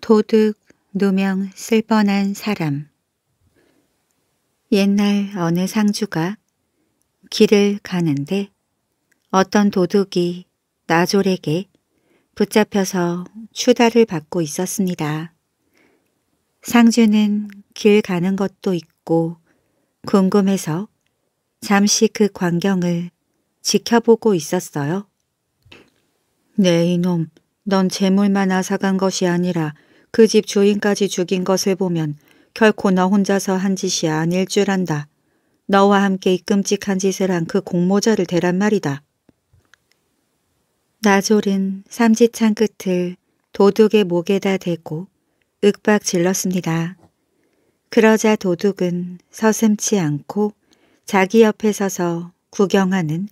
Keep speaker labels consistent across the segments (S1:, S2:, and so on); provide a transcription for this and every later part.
S1: 도둑, 누명, 쓸 뻔한 사람 옛날 어느 상주가 길을 가는데 어떤 도둑이 나졸에게 붙잡혀서 추다를 받고 있었습니다. 상주는 길 가는 것도 있고 궁금해서 잠시 그 광경을 지켜보고 있었어요. 네 이놈, 넌 재물만 앗아간 것이 아니라 그 집 주인까지 죽인 것을 보면 결코 너 혼자서 한 짓이 아닐 줄 안다. 너와 함께 이 끔찍한 짓을 한 그 공모자를 대란 말이다. 나졸은 삼지창 끝을 도둑의 목에다 대고 윽박 질렀습니다. 그러자 도둑은 서슴치 않고 자기 옆에 서서 구경하는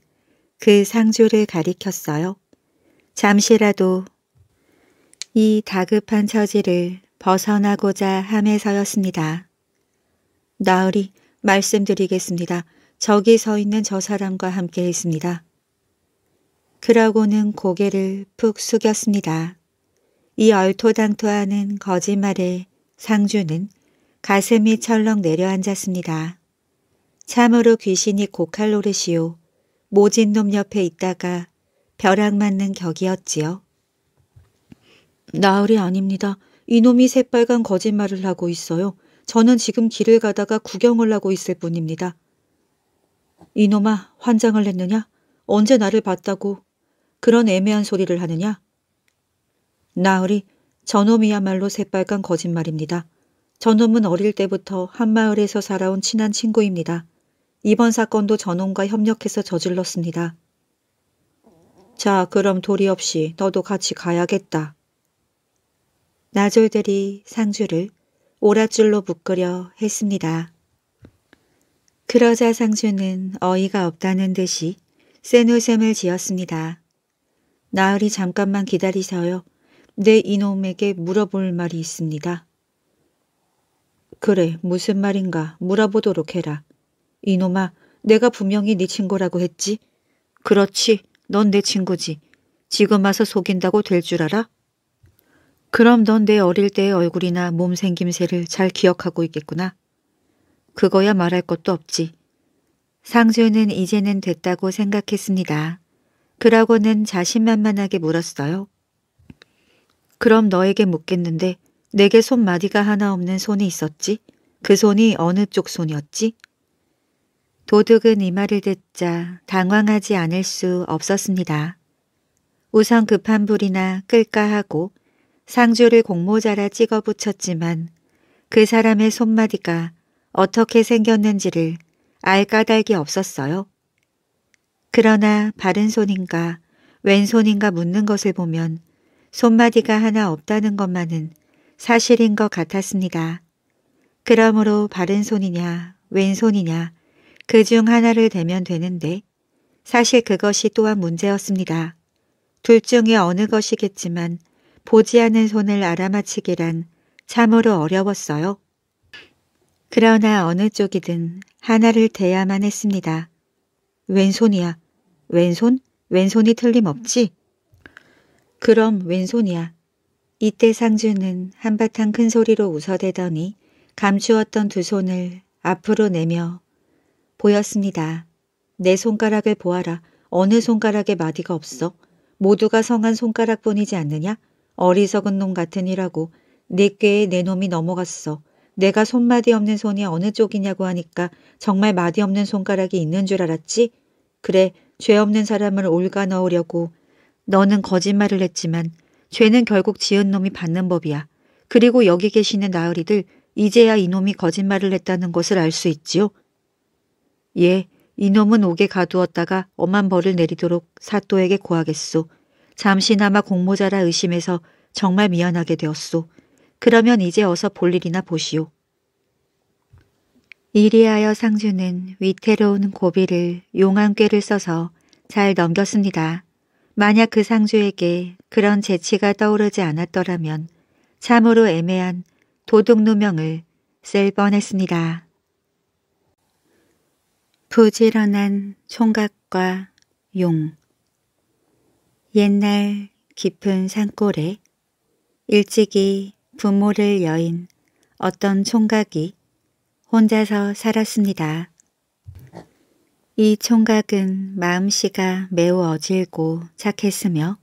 S1: 그 상주를 가리켰어요. 잠시라도 이 다급한 처지를 벗어나고자 함에서였습니다. 나으리 말씀드리겠습니다. 저기 서 있는 저 사람과 함께 했습니다. 그러고는 고개를 푹 숙였습니다. 이 얼토당토하는 거짓말에 상주는 가슴이 철렁 내려앉았습니다. 참으로 귀신이 고칼 노릇이요. 모진 놈 옆에 있다가 벼락 맞는 격이었지요. 나으리 아닙니다. 이놈이 새빨간 거짓말을 하고 있어요. 저는 지금 길을 가다가 구경을 하고 있을 뿐입니다. 이놈아 환장을 냈느냐? 언제 나를 봤다고 그런 애매한 소리를 하느냐? 나으리 저놈이야말로 새빨간 거짓말입니다. 저놈은 어릴 때부터 한마을에서 살아온 친한 친구입니다. 이번 사건도 저놈과 협력해서 저질렀습니다. 자 그럼 도리 없이 너도 같이 가야겠다. 나졸들이 상주를 오랏줄로 묶으려 했습니다. 그러자 상주는 어이가 없다는 듯이 센 웃음을 지었습니다. 나으리 잠깐만 기다리셔요. 내 이놈에게 물어볼 말이 있습니다. 그래 무슨 말인가 물어보도록 해라. 이놈아 내가 분명히 네 친구라고 했지? 그렇지 넌 내 친구지. 지금 와서 속인다고 될 줄 알아? 그럼 넌 내 어릴 때의 얼굴이나 몸 생김새를 잘 기억하고 있겠구나. 그거야 말할 것도 없지. 상주는 이제는 됐다고 생각했습니다. 그러고는 자신만만하게 물었어요. 그럼 너에게 묻겠는데 내게 손마디가 하나 없는 손이 있었지? 그 손이 어느 쪽 손이었지? 도둑은 이 말을 듣자 당황하지 않을 수 없었습니다. 우선 급한 불이나 끌까 하고 상주를 공모자라 찍어 붙였지만 그 사람의 손마디가 어떻게 생겼는지를 알 까닭이 없었어요. 그러나 바른 손인가 왼손인가 묻는 것을 보면 손마디가 하나 없다는 것만은 사실인 것 같았습니다. 그러므로 바른 손이냐 왼손이냐 그 중 하나를 대면 되는데 사실 그것이 또한 문제였습니다. 둘 중에 어느 것이겠지만 보지 않는 손을 알아맞히기란 참으로 어려웠어요. 그러나 어느 쪽이든 하나를 대야만 했습니다. 왼손이야. 왼손? 왼손이 틀림없지? 그럼 왼손이야. 이때 상주는 한바탕 큰 소리로 웃어대더니 감추었던 두 손을 앞으로 내며 보였습니다. 내 손가락을 보아라. 어느 손가락에 마디가 없어? 모두가 성한 손가락뿐이지 않느냐? 어리석은 놈 같으니라고 내 꾀에 내 놈이 넘어갔어. 내가 손마디 없는 손이 어느 쪽이냐고 하니까 정말 마디 없는 손가락이 있는 줄 알았지? 그래 죄 없는 사람을 올가 넣으려고 너는 거짓말을 했지만 죄는 결국 지은 놈이 받는 법이야. 그리고 여기 계시는 나으리들 이제야 이놈이 거짓말을 했다는 것을 알 수 있지요. 예, 이놈은 옥에 가두었다가 엄한 벌을 내리도록 사또에게 고하겠소. 잠시나마 공모자라 의심해서 정말 미안하게 되었소. 그러면 이제 어서 볼 일이나 보시오. 이리하여 상주는 위태로운 고비를 용암꾀를 써서 잘 넘겼습니다. 만약 그 상주에게 그런 재치가 떠오르지 않았더라면 참으로 애매한 도둑 누명을 쓸 뻔했습니다. 부지런한 총각과 용 옛날 깊은 산골에 일찍이 부모를 여인 어떤 총각이 혼자서 살았습니다. 이 총각은 마음씨가 매우 어질고 착했으며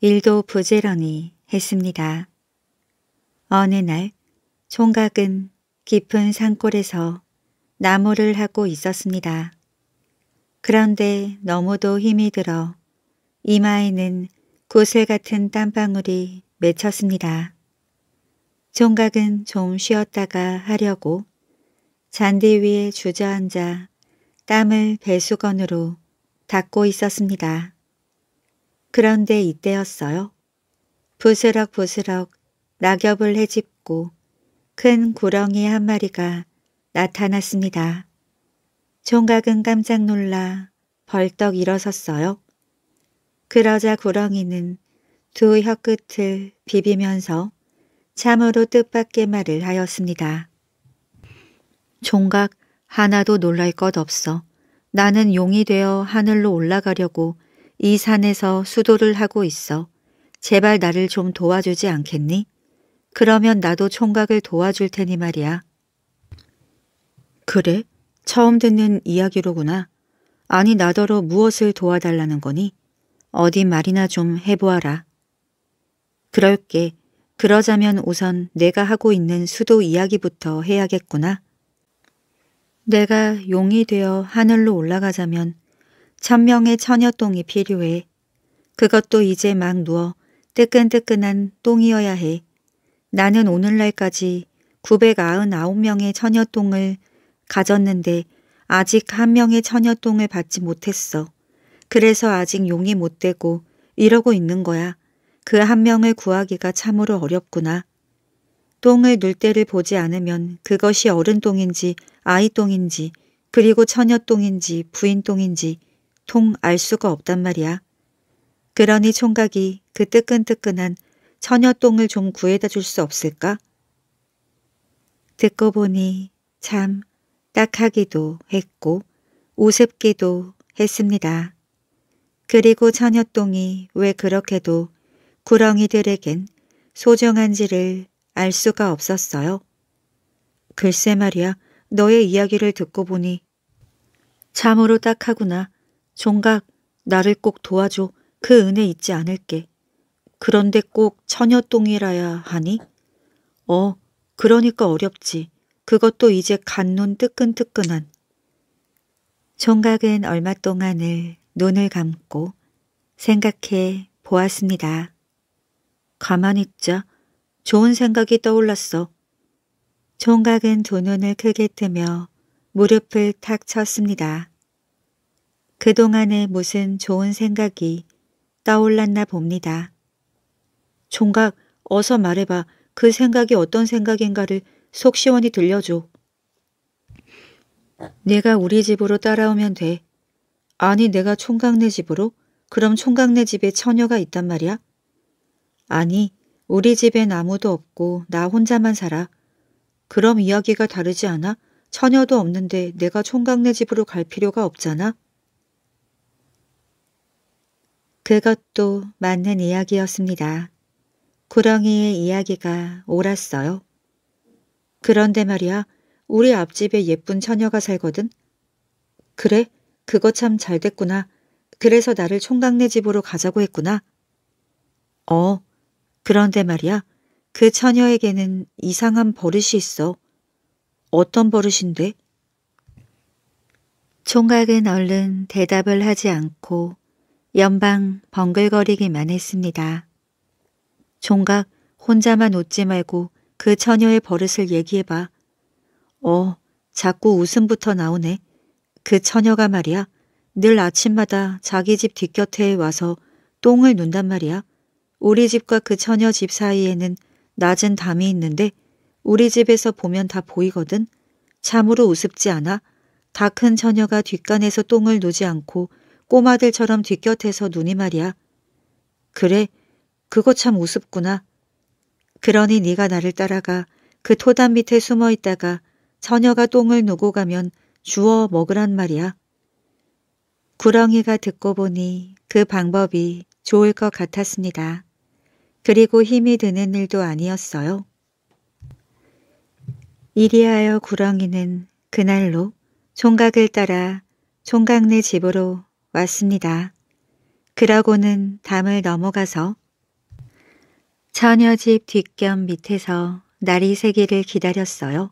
S1: 일도 부지런히 했습니다. 어느 날 총각은 깊은 산골에서 나무를 하고 있었습니다. 그런데 너무도 힘이 들어 이마에는 구슬 같은 땀방울이 맺혔습니다. 총각은 좀 쉬었다가 하려고 잔디 위에 주저앉아 땀을 배수건으로 닦고 있었습니다. 그런데 이때였어요. 부스럭부스럭 낙엽을 헤집고 큰 구렁이 한 마리가 나타났습니다. 총각은 깜짝 놀라 벌떡 일어섰어요. 그러자 구렁이는 두 혀끝을 비비면서 참으로 뜻밖의 말을 하였습니다. 총각 하나도 놀랄 것 없어. 나는 용이 되어 하늘로 올라가려고 이 산에서 수도를 하고 있어. 제발 나를 좀 도와주지 않겠니? 그러면 나도 총각을 도와줄 테니 말이야. 그래? 처음 듣는 이야기로구나. 아니 나더러 무엇을 도와달라는 거니? 어디 말이나 좀 해보아라. 그럴게. 그러자면 우선 내가 하고 있는 수도 이야기부터 해야겠구나. 내가 용이 되어 하늘로 올라가자면 천명의 처녀똥이 필요해. 그것도 이제 막 누워 뜨끈뜨끈한 똥이어야 해. 나는 오늘날까지 999명의 처녀똥을 가졌는데 아직 한 명의 처녀똥을 받지 못했어. 그래서 아직 용이 못 되고 이러고 있는 거야. 그 한 명을 구하기가 참으로 어렵구나. 똥을 눌 때를 보지 않으면 그것이 어른 똥인지 아이 똥인지 그리고 처녀 똥인지 부인 똥인지 통 알 수가 없단 말이야. 그러니 총각이 그 뜨끈뜨끈한 처녀 똥을 좀 구해다 줄 수 없을까? 듣고 보니 참 딱하기도 했고 우습기도 했습니다. 그리고 처녀똥이 왜 그렇게도 구렁이들에겐 소중한지를 알 수가 없었어요. 글쎄 말이야 너의 이야기를 듣고 보니 참으로 딱하구나. 종각 나를 꼭 도와줘. 그 은혜 잊지 않을게. 그런데 꼭 처녀똥이라야 하니? 어, 그러니까 어렵지. 그것도 이제 간눈 뜨끈뜨끈한. 총각은 얼마 동안을 눈을 감고 생각해 보았습니다. 가만히 있자. 좋은 생각이 떠올랐어. 총각은 두 눈을 크게 뜨며 무릎을 탁 쳤습니다. 그동안에 무슨 좋은 생각이 떠올랐나 봅니다. 총각, 어서 말해봐. 그 생각이 어떤 생각인가를 속 시원히 들려줘. 내가 우리 집으로 따라오면 돼. 아니 내가 총각네 집으로? 그럼 총각네 집에 처녀가 있단 말이야? 아니 우리 집엔 아무도 없고 나 혼자만 살아. 그럼 이야기가 다르지 않아? 처녀도 없는데 내가 총각네 집으로 갈 필요가 없잖아? 그것도 맞는 이야기였습니다. 구렁이의 이야기가 옳았어요. 그런데 말이야, 우리 앞집에 예쁜 처녀가 살거든? 그래? 그거 참 잘 됐구나. 그래서 나를 총각네 집으로 가자고 했구나. 어, 그런데 말이야, 그 처녀에게는 이상한 버릇이 있어. 어떤 버릇인데? 총각은 얼른 대답을 하지 않고 연방 벙글거리기만 했습니다. 총각 혼자만 웃지 말고 그 처녀의 버릇을 얘기해봐. 어, 자꾸 웃음부터 나오네. 그 처녀가 말이야. 늘 아침마다 자기 집 뒷곁에 와서 똥을 눈단 말이야. 우리 집과 그 처녀 집 사이에는 낮은 담이 있는데 우리 집에서 보면 다 보이거든. 참으로 우습지 않아? 다 큰 처녀가 뒷간에서 똥을 누지 않고 꼬마들처럼 뒷곁에서 눈이 말이야. 그래, 그거 참 우습구나. 그러니 네가 나를 따라가 그 토담 밑에 숨어 있다가 처녀가 똥을 누고 가면 주워 먹으란 말이야. 구렁이가 듣고 보니 그 방법이 좋을 것 같았습니다. 그리고 힘이 드는 일도 아니었어요. 이리하여 구렁이는 그날로 총각을 따라 총각네 집으로 왔습니다. 그러고는 담을 넘어가서 처녀집 뒷겸 밑에서 날이 새기를 기다렸어요.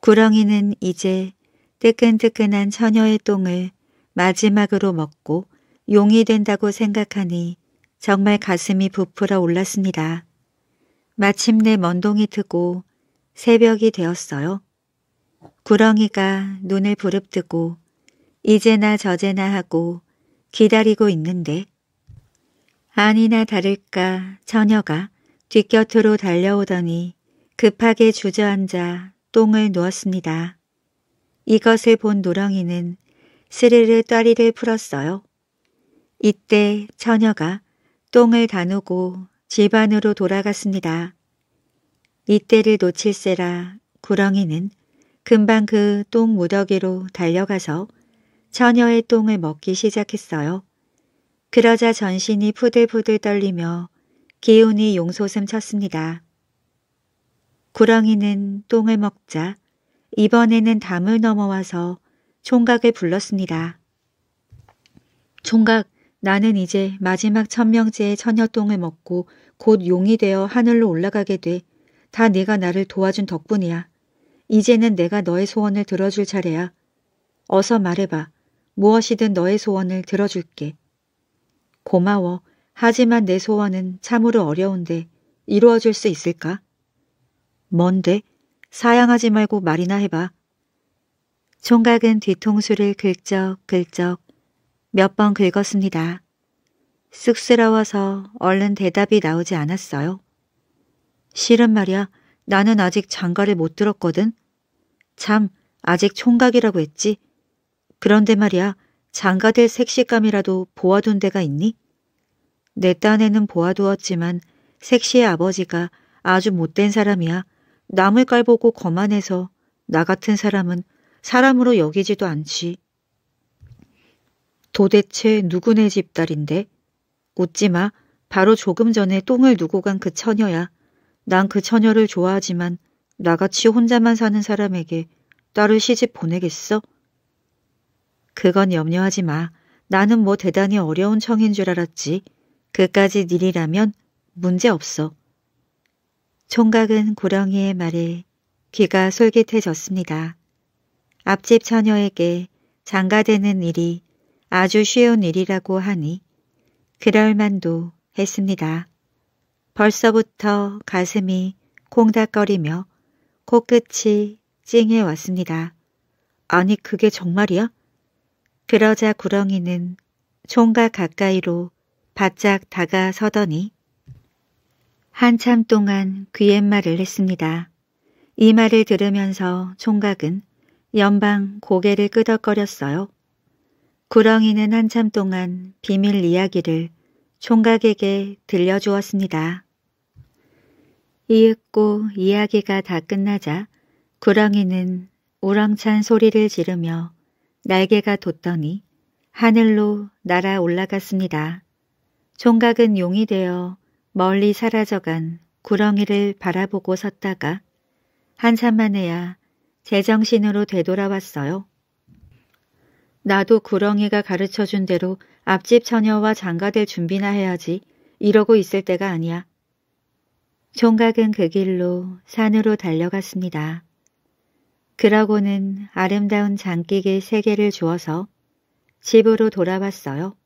S1: 구렁이는 이제 뜨끈뜨끈한 처녀의 똥을 마지막으로 먹고 용이 된다고 생각하니 정말 가슴이 부풀어 올랐습니다. 마침내 먼동이 트고 새벽이 되었어요. 구렁이가 눈을 부릅뜨고 이제나 저제나 하고 기다리고 있는데 아니나 다를까 처녀가 뒷곁으로 달려오더니 급하게 주저앉아 똥을 누었습니다. 이것을 본 노렁이는 스르르 떠리를 풀었어요. 이때 처녀가 똥을 다누고 집 안으로 돌아갔습니다. 이때를 놓칠세라 구렁이는 금방 그 똥 무더기로 달려가서 처녀의 똥을 먹기 시작했어요. 그러자 전신이 푸들푸들 떨리며 기운이 용솟음 쳤습니다. 구렁이는 똥을 먹자 이번에는 담을 넘어와서 총각을 불렀습니다. 총각, 나는 이제 마지막 천명제의 처녀똥을 먹고 곧 용이 되어 하늘로 올라가게 돼. 다 네가 나를 도와준 덕분이야. 이제는 내가 너의 소원을 들어줄 차례야. 어서 말해봐. 무엇이든 너의 소원을 들어줄게. 고마워. 하지만 내 소원은 참으로 어려운데 이루어질 수 있을까? 뭔데? 사양하지 말고 말이나 해봐. 총각은 뒤통수를 긁적긁적 몇 번 긁었습니다. 쑥스러워서 얼른 대답이 나오지 않았어요. 실은 말이야 나는 아직 장가를 못 들었거든. 참 아직 총각이라고 했지. 그런데 말이야 장가될 색시감이라도 보아둔 데가 있니? 내 딴에는 보아두었지만 색시의 아버지가 아주 못된 사람이야. 남을 깔보고 거만해서 나 같은 사람은 사람으로 여기지도 않지. 도대체 누구네 집 딸인데? 웃지 마. 바로 조금 전에 똥을 누고 간 그 처녀야. 난 그 처녀를 좋아하지만 나같이 혼자만 사는 사람에게 딸을 시집 보내겠어? 그건 염려하지 마. 나는 뭐 대단히 어려운 청인 줄 알았지. 그까지 일이라면 문제 없어. 총각은 구렁이의 말에 귀가 솔깃해졌습니다. 앞집 처녀에게 장가되는 일이 아주 쉬운 일이라고 하니 그럴 만도 했습니다. 벌써부터 가슴이 콩닥거리며 코끝이 찡해 왔습니다. 아니 그게 정말이야? 그러자 구렁이는 총각 가까이로 바짝 다가서더니 한참 동안 귀갯말을 했습니다. 이 말을 들으면서 총각은 연방 고개를 끄덕거렸어요. 구렁이는 한참 동안 비밀 이야기를 총각에게 들려주었습니다. 이윽고 이야기가 다 끝나자 구렁이는 우렁찬 소리를 지르며 날개가 돋더니 하늘로 날아 올라갔습니다. 총각은 용이 되어 멀리 사라져간 구렁이를 바라보고 섰다가 한참 만에야 제정신으로 되돌아왔어요. 나도 구렁이가 가르쳐준 대로 앞집 처녀와 장가될 준비나 해야지 이러고 있을 때가 아니야. 총각은 그 길로 산으로 달려갔습니다. 그러고는 아름다운 장기길 세 개를 주어서 집으로 돌아왔어요.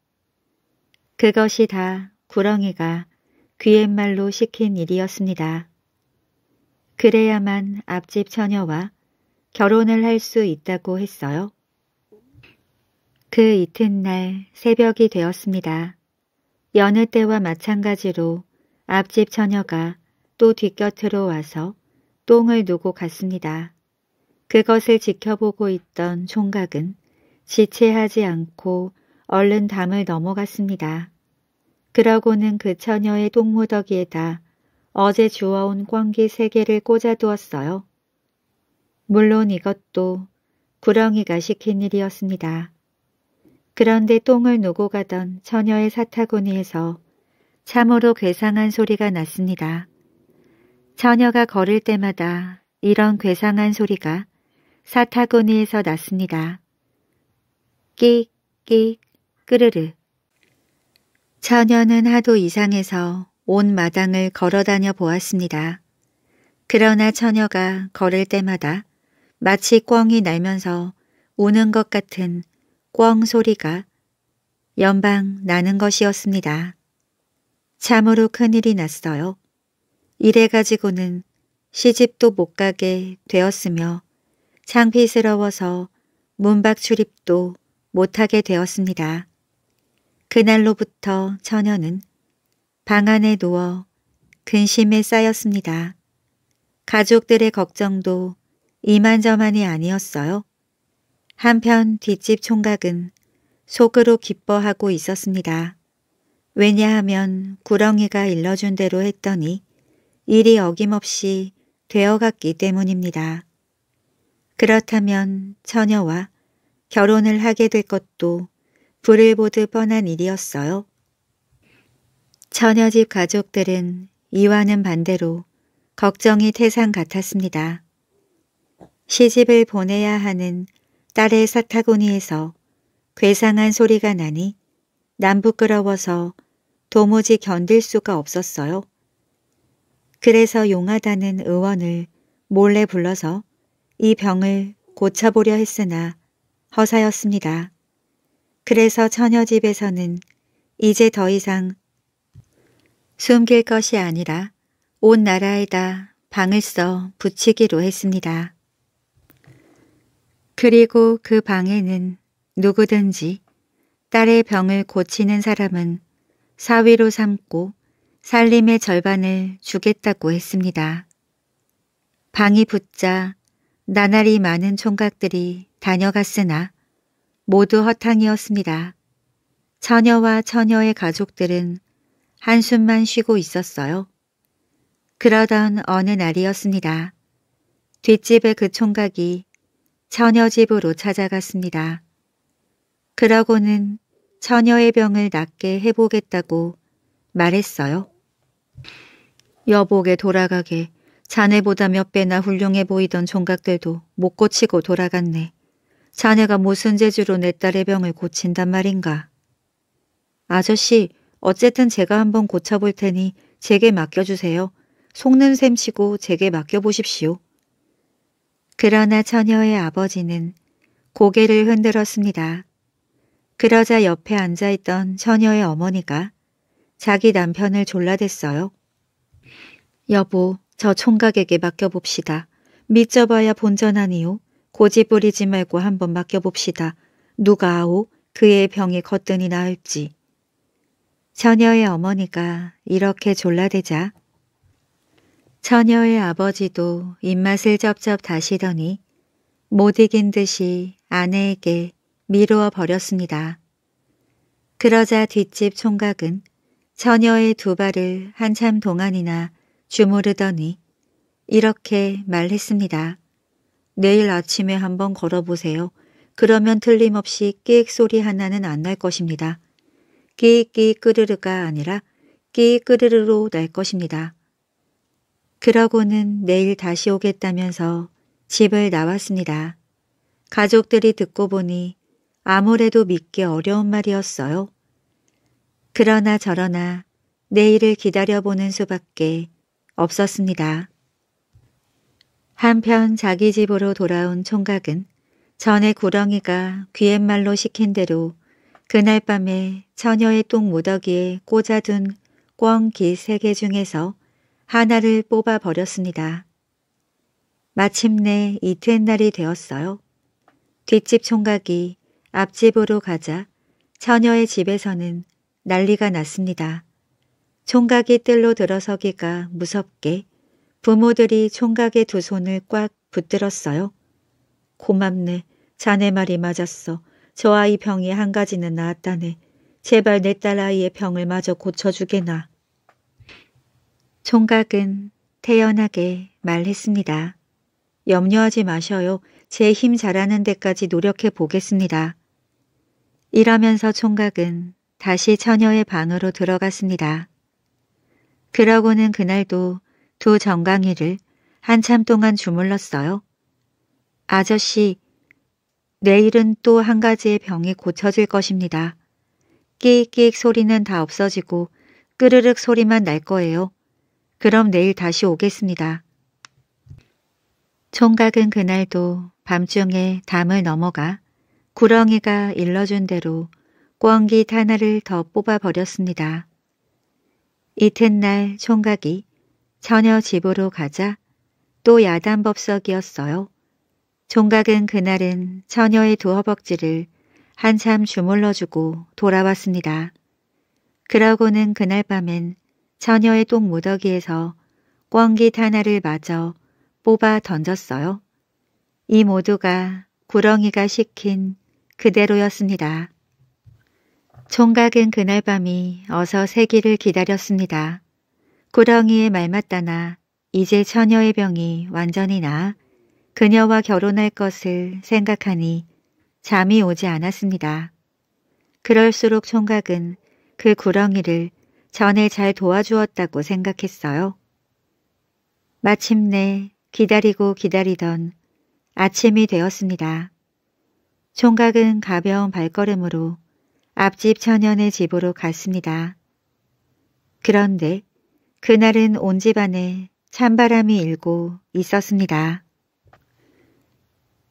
S1: 그것이 다 구렁이가 귀옛말로 시킨 일이었습니다. 그래야만 앞집 처녀와 결혼을 할 수 있다고 했어요. 그 이튿날 새벽이 되었습니다. 여느 때와 마찬가지로 앞집 처녀가 또 뒷곁으로 와서 똥을 누고 갔습니다. 그것을 지켜보고 있던 총각은 지체하지 않고 얼른 담을 넘어갔습니다. 그러고는 그 처녀의 똥무더기에다 어제 주워온 꽝기 세 개를 꽂아두었어요. 물론 이것도 구렁이가 시킨 일이었습니다. 그런데 똥을 누고 가던 처녀의 사타구니에서 참으로 괴상한 소리가 났습니다. 처녀가 걸을 때마다 이런 괴상한 소리가 사타구니에서 났습니다. 끽, 끽, 끄르르. 처녀는 하도 이상해서 온 마당을 걸어다녀 보았습니다. 그러나 처녀가 걸을 때마다 마치 꿩이 날면서 우는 것 같은 꿩 소리가 연방 나는 것이었습니다. 참으로 큰일이 났어요. 이래가지고는 시집도 못 가게 되었으며 창피스러워서 문밖 출입도 못하게 되었습니다. 그날로부터 처녀는 방 안에 누워 근심에 쌓였습니다. 가족들의 걱정도 이만저만이 아니었어요. 한편 뒷집 총각은 속으로 기뻐하고 있었습니다. 왜냐하면 구렁이가 일러준 대로 했더니 일이 어김없이 되어갔기 때문입니다. 그렇다면 처녀와 결혼을 하게 될 것도 불을 보듯 뻔한 일이었어요. 처녀 집 가족들은 이와는 반대로 걱정이 태산 같았습니다. 시집을 보내야 하는 딸의 사타구니에서 괴상한 소리가 나니 남부끄러워서 도무지 견딜 수가 없었어요. 그래서 용하다는 의원을 몰래 불러서 이 병을 고쳐보려 했으나 허사였습니다. 그래서 처녀 집에서는 이제 더 이상 숨길 것이 아니라 온 나라에다 방을 써 붙이기로 했습니다. 그리고 그 방에는 누구든지 딸의 병을 고치는 사람은 사위로 삼고 살림의 절반을 주겠다고 했습니다. 방이 붙자 나날이 많은 총각들이 다녀갔으나 모두 허탕이었습니다. 처녀와 처녀의 가족들은 한숨만 쉬고 있었어요. 그러던 어느 날이었습니다. 뒷집의 그 총각이 처녀 집으로 찾아갔습니다. 그러고는 처녀의 병을 낫게 해보겠다고 말했어요. 여복에 돌아가게 자네보다 몇 배나 훌륭해 보이던 총각들도 못 고치고 돌아갔네. 자네가 무슨 재주로 내 딸의 병을 고친단 말인가. 아저씨, 어쨌든 제가 한번 고쳐볼 테니 제게 맡겨주세요. 속는 셈 치고 제게 맡겨보십시오. 그러나 처녀의 아버지는 고개를 흔들었습니다. 그러자 옆에 앉아있던 처녀의 어머니가 자기 남편을 졸라댔어요. 여보, 저 총각에게 맡겨봅시다. 믿져봐야 본전아니요. 고집 부리지 말고 한번 맡겨봅시다. 누가 아오? 그의 병이 거뜬히 나을지. 처녀의 어머니가 이렇게 졸라대자 처녀의 아버지도 입맛을 쩝쩝 다시더니 못 이긴 듯이 아내에게 미루어 버렸습니다. 그러자 뒷집 총각은 처녀의 두 발을 한참 동안이나 주무르더니 이렇게 말했습니다. 내일 아침에 한번 걸어보세요. 그러면 틀림없이 끽 소리 하나는 안 날 것입니다. 끼끼 끄르르가 아니라 끼 끄르르로 날 것입니다. 그러고는 내일 다시 오겠다면서 집을 나왔습니다. 가족들이 듣고 보니 아무래도 믿기 어려운 말이었어요. 그러나 저러나 내일을 기다려보는 수밖에 없었습니다. 한편 자기 집으로 돌아온 총각은 전에 구렁이가 귀옛말로 시킨 대로 그날 밤에 처녀의 똥 무더기에 꽂아둔 꿩기 세 개 중에서 하나를 뽑아 버렸습니다. 마침내 이튿날이 되었어요. 뒷집 총각이 앞집으로 가자 처녀의 집에서는 난리가 났습니다. 총각이 뜰로 들어서기가 무섭게 부모들이 총각의 두 손을 꽉 붙들었어요. 고맙네. 자네 말이 맞았어. 저 아이 병이 한 가지는 나았다네. 제발 내 딸 아이의 병을 마저 고쳐주게나. 총각은 태연하게 말했습니다. 염려하지 마셔요. 제 힘 잘하는 데까지 노력해 보겠습니다. 이러면서 총각은 다시 처녀의 방으로 들어갔습니다. 그러고는 그날도 두 정강이를 한참 동안 주물렀어요. 아저씨, 내일은 또 한 가지의 병이 고쳐질 것입니다. 끼익끼익 소리는 다 없어지고 끄르륵 소리만 날 거예요. 그럼 내일 다시 오겠습니다. 총각은 그날도 밤중에 담을 넘어가 구렁이가 일러준 대로 꿩깃 하나를 더 뽑아버렸습니다. 이튿날 총각이 처녀 집으로 가자 또 야단법석이었어요. 총각은 그날은 처녀의 두 허벅지를 한참 주물러주고 돌아왔습니다. 그러고는 그날 밤엔 처녀의 똥 무더기에서 꿩깃 하나를 마저 뽑아 던졌어요. 이 모두가 구렁이가 시킨 그대로였습니다. 총각은 그날 밤이 어서 새기를 기다렸습니다. 구렁이의 말 맞다나 이제 처녀의 병이 완전히 나 그녀와 결혼할 것을 생각하니 잠이 오지 않았습니다. 그럴수록 총각은 그 구렁이를 전에 잘 도와주었다고 생각했어요. 마침내 기다리고 기다리던 아침이 되었습니다. 총각은 가벼운 발걸음으로 앞집 처녀네 집으로 갔습니다. 그런데 그날은 온 집안에 찬바람이 일고 있었습니다.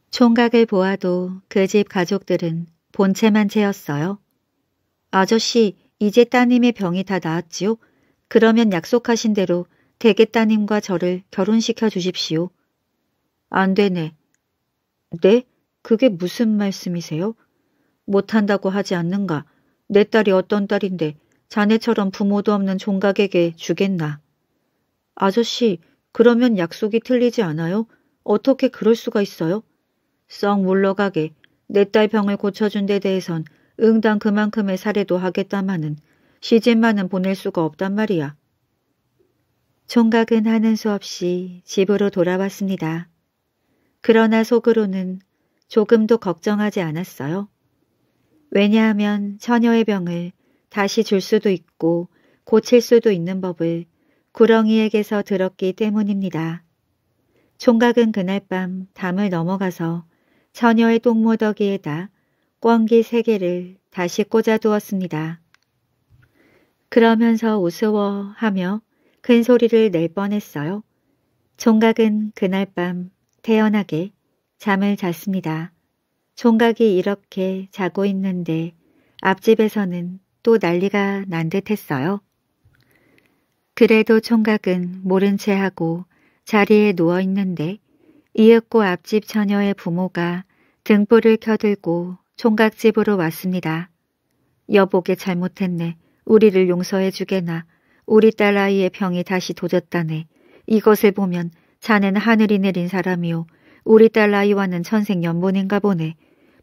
S1: 총각을 보아도 그 집 가족들은 본체만 채였어요. 아저씨, 이제 따님의 병이 다 나았지요? 그러면 약속하신 대로 대개 따님과 저를 결혼시켜 주십시오. 안 되네. 네? 그게 무슨 말씀이세요? 못한다고 하지 않는가? 내 딸이 어떤 딸인데 자네처럼 부모도 없는 종각에게 주겠나? 아저씨, 그러면 약속이 틀리지 않아요? 어떻게 그럴 수가 있어요? 썩 물러가게 내 딸 병을 고쳐준 데 대해선 응당 그만큼의 사례도 하겠다마는 시집만은 보낼 수가 없단 말이야. 총각은 하는 수 없이 집으로 돌아왔습니다. 그러나 속으로는 조금도 걱정하지 않았어요. 왜냐하면 처녀의 병을 다시 줄 수도 있고 고칠 수도 있는 법을 구렁이에게서 들었기 때문입니다. 총각은 그날 밤 담을 넘어가서 처녀의 똥모더기에다 꿩기 세 개를 다시 꽂아두었습니다. 그러면서 우스워 하며 큰 소리를 낼 뻔했어요. 총각은 그날 밤 태연하게 잠을 잤습니다. 총각이 이렇게 자고 있는데 앞집에서는 또 난리가 난 듯했어요. 그래도 총각은 모른 채 하고 자리에 누워 있는데 이윽고 앞집 처녀의 부모가 등불을 켜들고 총각집으로 왔습니다. 여보게 잘못했네. 우리를 용서해 주게나. 우리 딸 아이의 병이 다시 도졌다네. 이것을 보면 자네는 하늘이 내린 사람이요. 우리 딸 아이와는 천생연분인가 보네.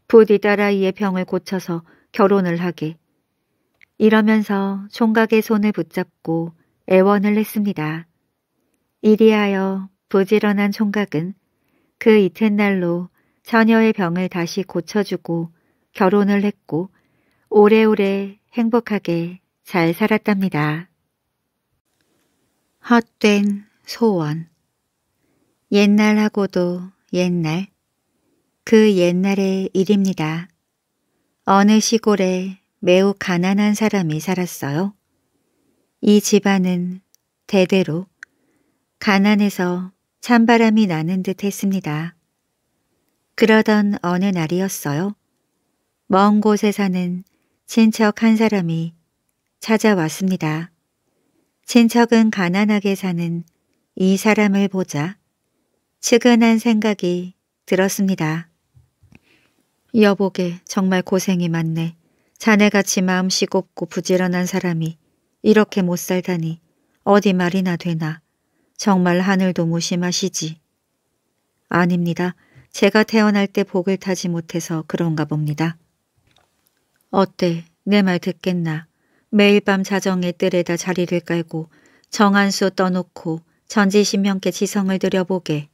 S1: 부디 딸 아이의 병을 고쳐서 결혼을 하게. 이러면서 총각의 손을 붙잡고 애원을 했습니다. 이리하여 부지런한 총각은 그 이튿날로 처녀의 병을 다시 고쳐주고 결혼을 했고 오래오래 행복하게 잘 살았답니다. 헛된 소원 옛날하고도 옛날 그 옛날의 일입니다. 어느 시골에 매우 가난한 사람이 살았어요. 이 집안은 대대로 가난해서 찬바람이 나는 듯 했습니다. 그러던 어느 날이었어요. 먼 곳에 사는 친척 한 사람이 찾아왔습니다. 친척은 가난하게 사는 이 사람을 보자 측은한 생각이 들었습니다. 여보게 정말 고생이 많네. 자네같이 마음씨 곱고 부지런한 사람이 이렇게 못 살다니 어디 말이나 되나. 정말 하늘도 무심하시지. 아닙니다. 제가 태어날 때 복을 타지 못해서 그런가 봅니다. 어때? 내 말 듣겠나? 매일 밤 자정에 뜰에다 자리를 깔고 정한수 떠놓고 전지신명께 지성을 들여보게.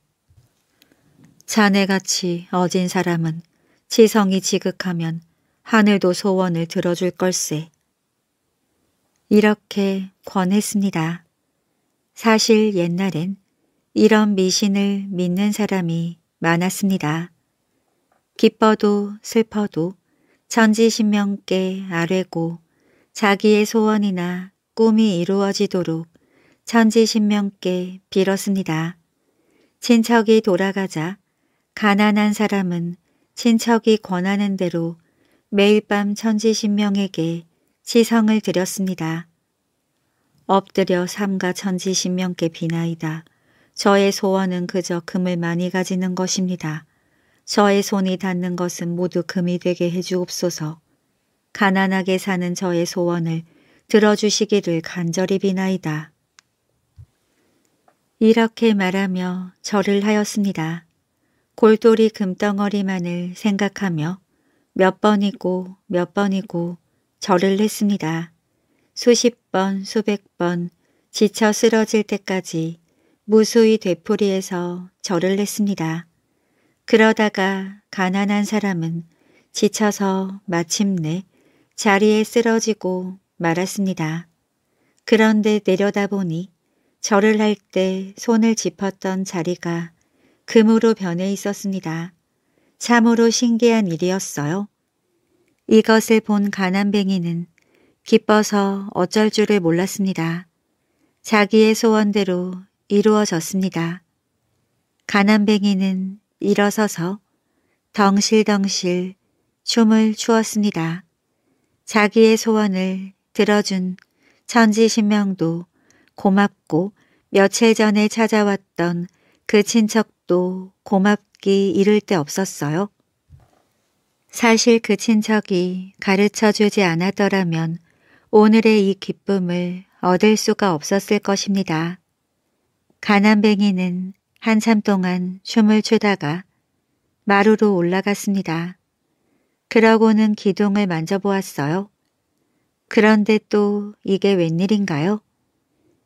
S1: 자네같이 어진 사람은 지성이 지극하면 하늘도 소원을 들어줄 걸세. 이렇게 권했습니다. 사실 옛날엔 이런 미신을 믿는 사람이 많았습니다. 기뻐도 슬퍼도 천지신명께 아뢰고 자기의 소원이나 꿈이 이루어지도록 천지신명께 빌었습니다. 친척이 돌아가자 가난한 사람은 친척이 권하는 대로 매일 밤 천지신명에게 시성을 드렸습니다. 엎드려 삼가 천지신명께 비나이다. 저의 소원은 그저 금을 많이 가지는 것입니다. 저의 손이 닿는 것은 모두 금이 되게 해주옵소서. 가난하게 사는 저의 소원을 들어주시기를 간절히 비나이다. 이렇게 말하며 절을 하였습니다. 골똘히 금덩어리만을 생각하며 몇 번이고 몇 번이고 절을 했습니다. 수십 번, 수백 번 지쳐 쓰러질 때까지 무수히 되풀이해서 절을 했습니다. 그러다가 가난한 사람은 지쳐서 마침내 자리에 쓰러지고 말았습니다. 그런데 내려다보니 절을 할 때 손을 짚었던 자리가 금으로 변해 있었습니다. 참으로 신기한 일이었어요. 이것을 본 가난뱅이는 기뻐서 어쩔 줄을 몰랐습니다. 자기의 소원대로 이루어졌습니다. 가난뱅이는 일어서서 덩실덩실 춤을 추었습니다. 자기의 소원을 들어준 천지신명도 고맙고 며칠 전에 찾아왔던 그 친척도 고맙 기 이를 데 없었어요. 사실 그 친척이 가르쳐 주지 않았더라면 오늘의 이 기쁨을 얻을 수가 없었을 것입니다. 가난뱅이는 한참 동안 춤을 추다가 마루로 올라갔습니다. 그러고는 기둥을 만져보았어요. 그런데 또 이게 웬일인가요?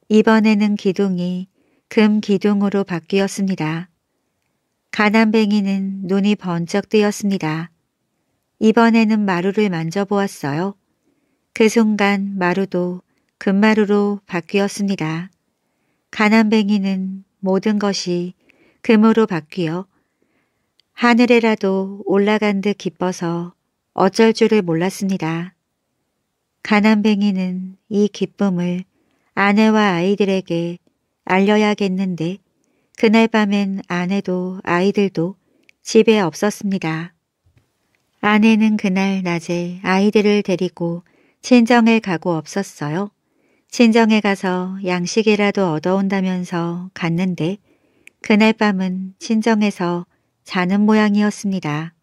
S1: 이번에는 기둥이 금 기둥으로 바뀌었습니다. 가난뱅이는 눈이 번쩍 뜨였습니다. 이번에는 마루를 만져보았어요. 그 순간 마루도 금마루로 바뀌었습니다. 가난뱅이는 모든 것이 금으로 바뀌어 하늘에라도 올라간 듯 기뻐서 어쩔 줄을 몰랐습니다. 가난뱅이는 이 기쁨을 아내와 아이들에게 알려야겠는데 그날 밤엔 아내도 아이들도 집에 없었습니다. 아내는 그날 낮에 아이들을 데리고 친정에 가고 없었어요. 친정에 가서 양식이라도 얻어온다면서 갔는데 그날 밤은 친정에서 자는 모양이었습니다.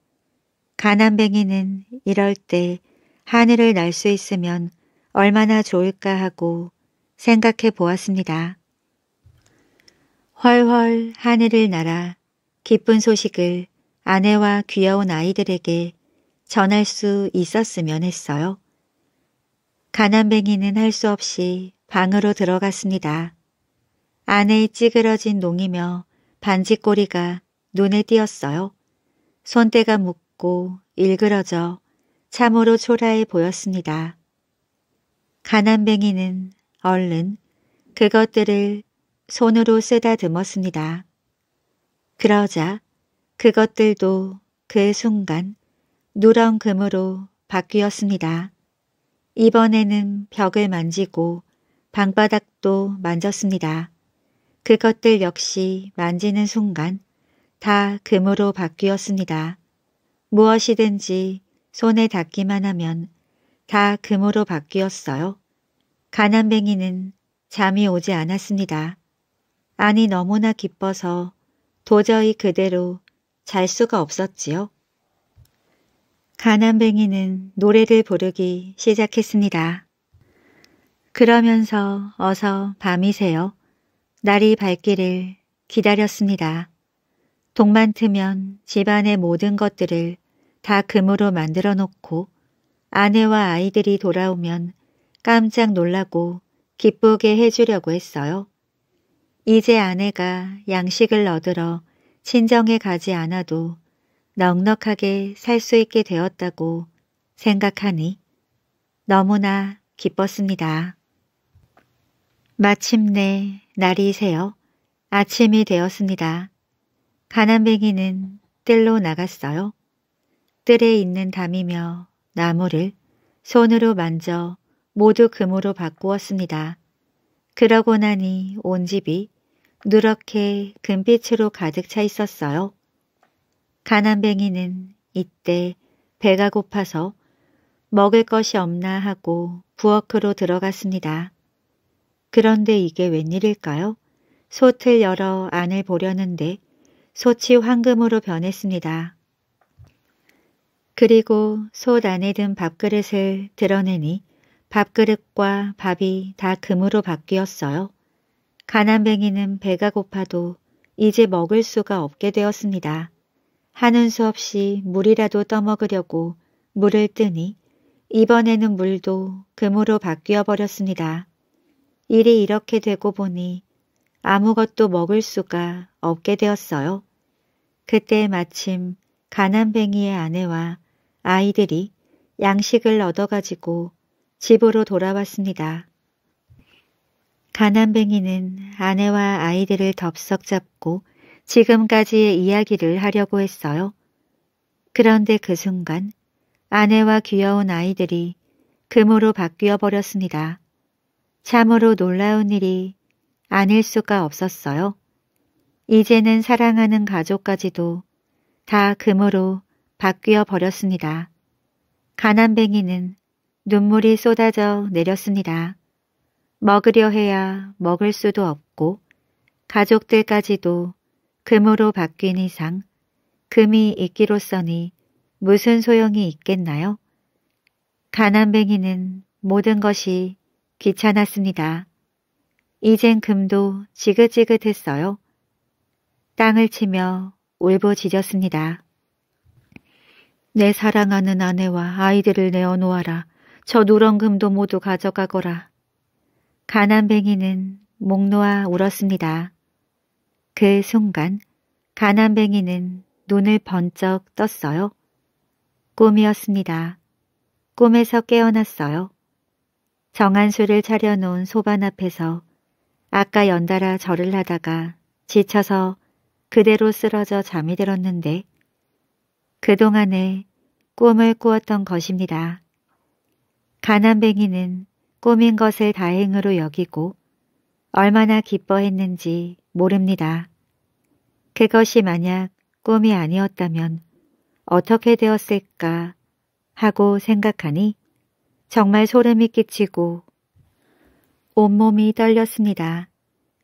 S1: 가난뱅이는 이럴 때 하늘을 날 수 있으면 얼마나 좋을까 하고 생각해 보았습니다. 훨훨 하늘을 날아 기쁜 소식을 아내와 귀여운 아이들에게 전할 수 있었으면 했어요. 가난뱅이는 할 수 없이 방으로 들어갔습니다. 아내의 찌그러진 농이며 반지꼬리가 눈에 띄었어요. 손때가 묻고 일그러져 참으로 초라해 보였습니다. 가난뱅이는 얼른 그것들을 손으로 쓰다듬었습니다. 그러자 그것들도 그 순간 누런 금으로 바뀌었습니다. 이번에는 벽을 만지고 방바닥도 만졌습니다. 그것들 역시 만지는 순간 다 금으로 바뀌었습니다. 무엇이든지 손에 닿기만 하면 다 금으로 바뀌었어요. 가난뱅이는 잠이 오지 않았습니다. 아니 너무나 기뻐서 도저히 그대로 잘 수가 없었지요. 가난뱅이는 노래를 부르기 시작했습니다. 그러면서 어서 밤이 새요. 날이 밝기를 기다렸습니다. 동만 트면 집안의 모든 것들을 다 금으로 만들어 놓고 아내와 아이들이 돌아오면 깜짝 놀라고 기쁘게 해주려고 했어요. 이제 아내가 양식을 얻으러 친정에 가지 않아도 넉넉하게 살 수 있게 되었다고 생각하니 너무나 기뻤습니다. 마침내 날이 새어 아침이 되었습니다. 가난뱅이는 뜰로 나갔어요. 뜰에 있는 담이며 나무를 손으로 만져 모두 금으로 바꾸었습니다. 그러고 나니 온 집이 누렇게 금빛으로 가득 차 있었어요. 가난뱅이는 이때 배가 고파서 먹을 것이 없나 하고 부엌으로 들어갔습니다. 그런데 이게 웬일일까요? 솥을 열어 안을 보려는데 솥이 황금으로 변했습니다. 그리고 솥 안에 든 밥그릇을 드러내니 밥그릇과 밥이 다 금으로 바뀌었어요. 가난뱅이는 배가 고파도 이제 먹을 수가 없게 되었습니다. 하는 수 없이 물이라도 떠먹으려고 물을 뜨니 이번에는 물도 금으로 바뀌어 버렸습니다. 일이 이렇게 되고 보니 아무것도 먹을 수가 없게 되었어요. 그때 마침 가난뱅이의 아내와 아이들이 양식을 얻어가지고 집으로 돌아왔습니다. 가난뱅이는 아내와 아이들을 덥석 잡고 지금까지의 이야기를 하려고 했어요. 그런데 그 순간 아내와 귀여운 아이들이 금으로 바뀌어 버렸습니다. 참으로 놀라운 일이 아닐 수가 없었어요. 이제는 사랑하는 가족까지도 다 금으로 바뀌어 버렸습니다. 가난뱅이는 눈물이 쏟아져 내렸습니다. 먹으려 해야 먹을 수도 없고 가족들까지도 금으로 바뀐 이상 금이 있기로써니 무슨 소용이 있겠나요? 가난뱅이는 모든 것이 귀찮았습니다. 이젠 금도 지긋지긋했어요. 땅을 치며 울부짖었습니다. 내 사랑하는 아내와 아이들을 내어놓아라. 저 누런 금도 모두 가져가거라. 가난뱅이는 목 놓아 울었습니다. 그 순간 가난뱅이는 눈을 번쩍 떴어요. 꿈이었습니다. 꿈에서 깨어났어요. 정한수를 차려놓은 소반 앞에서 아까 연달아 절을 하다가 지쳐서 그대로 쓰러져 잠이 들었는데 그동안에 꿈을 꾸었던 것입니다. 가난뱅이는 꿈인 것을 다행으로 여기고 얼마나 기뻐했는지 모릅니다. 그것이 만약 꿈이 아니었다면 어떻게 되었을까 하고 생각하니 정말 소름이 끼치고 온몸이 떨렸습니다.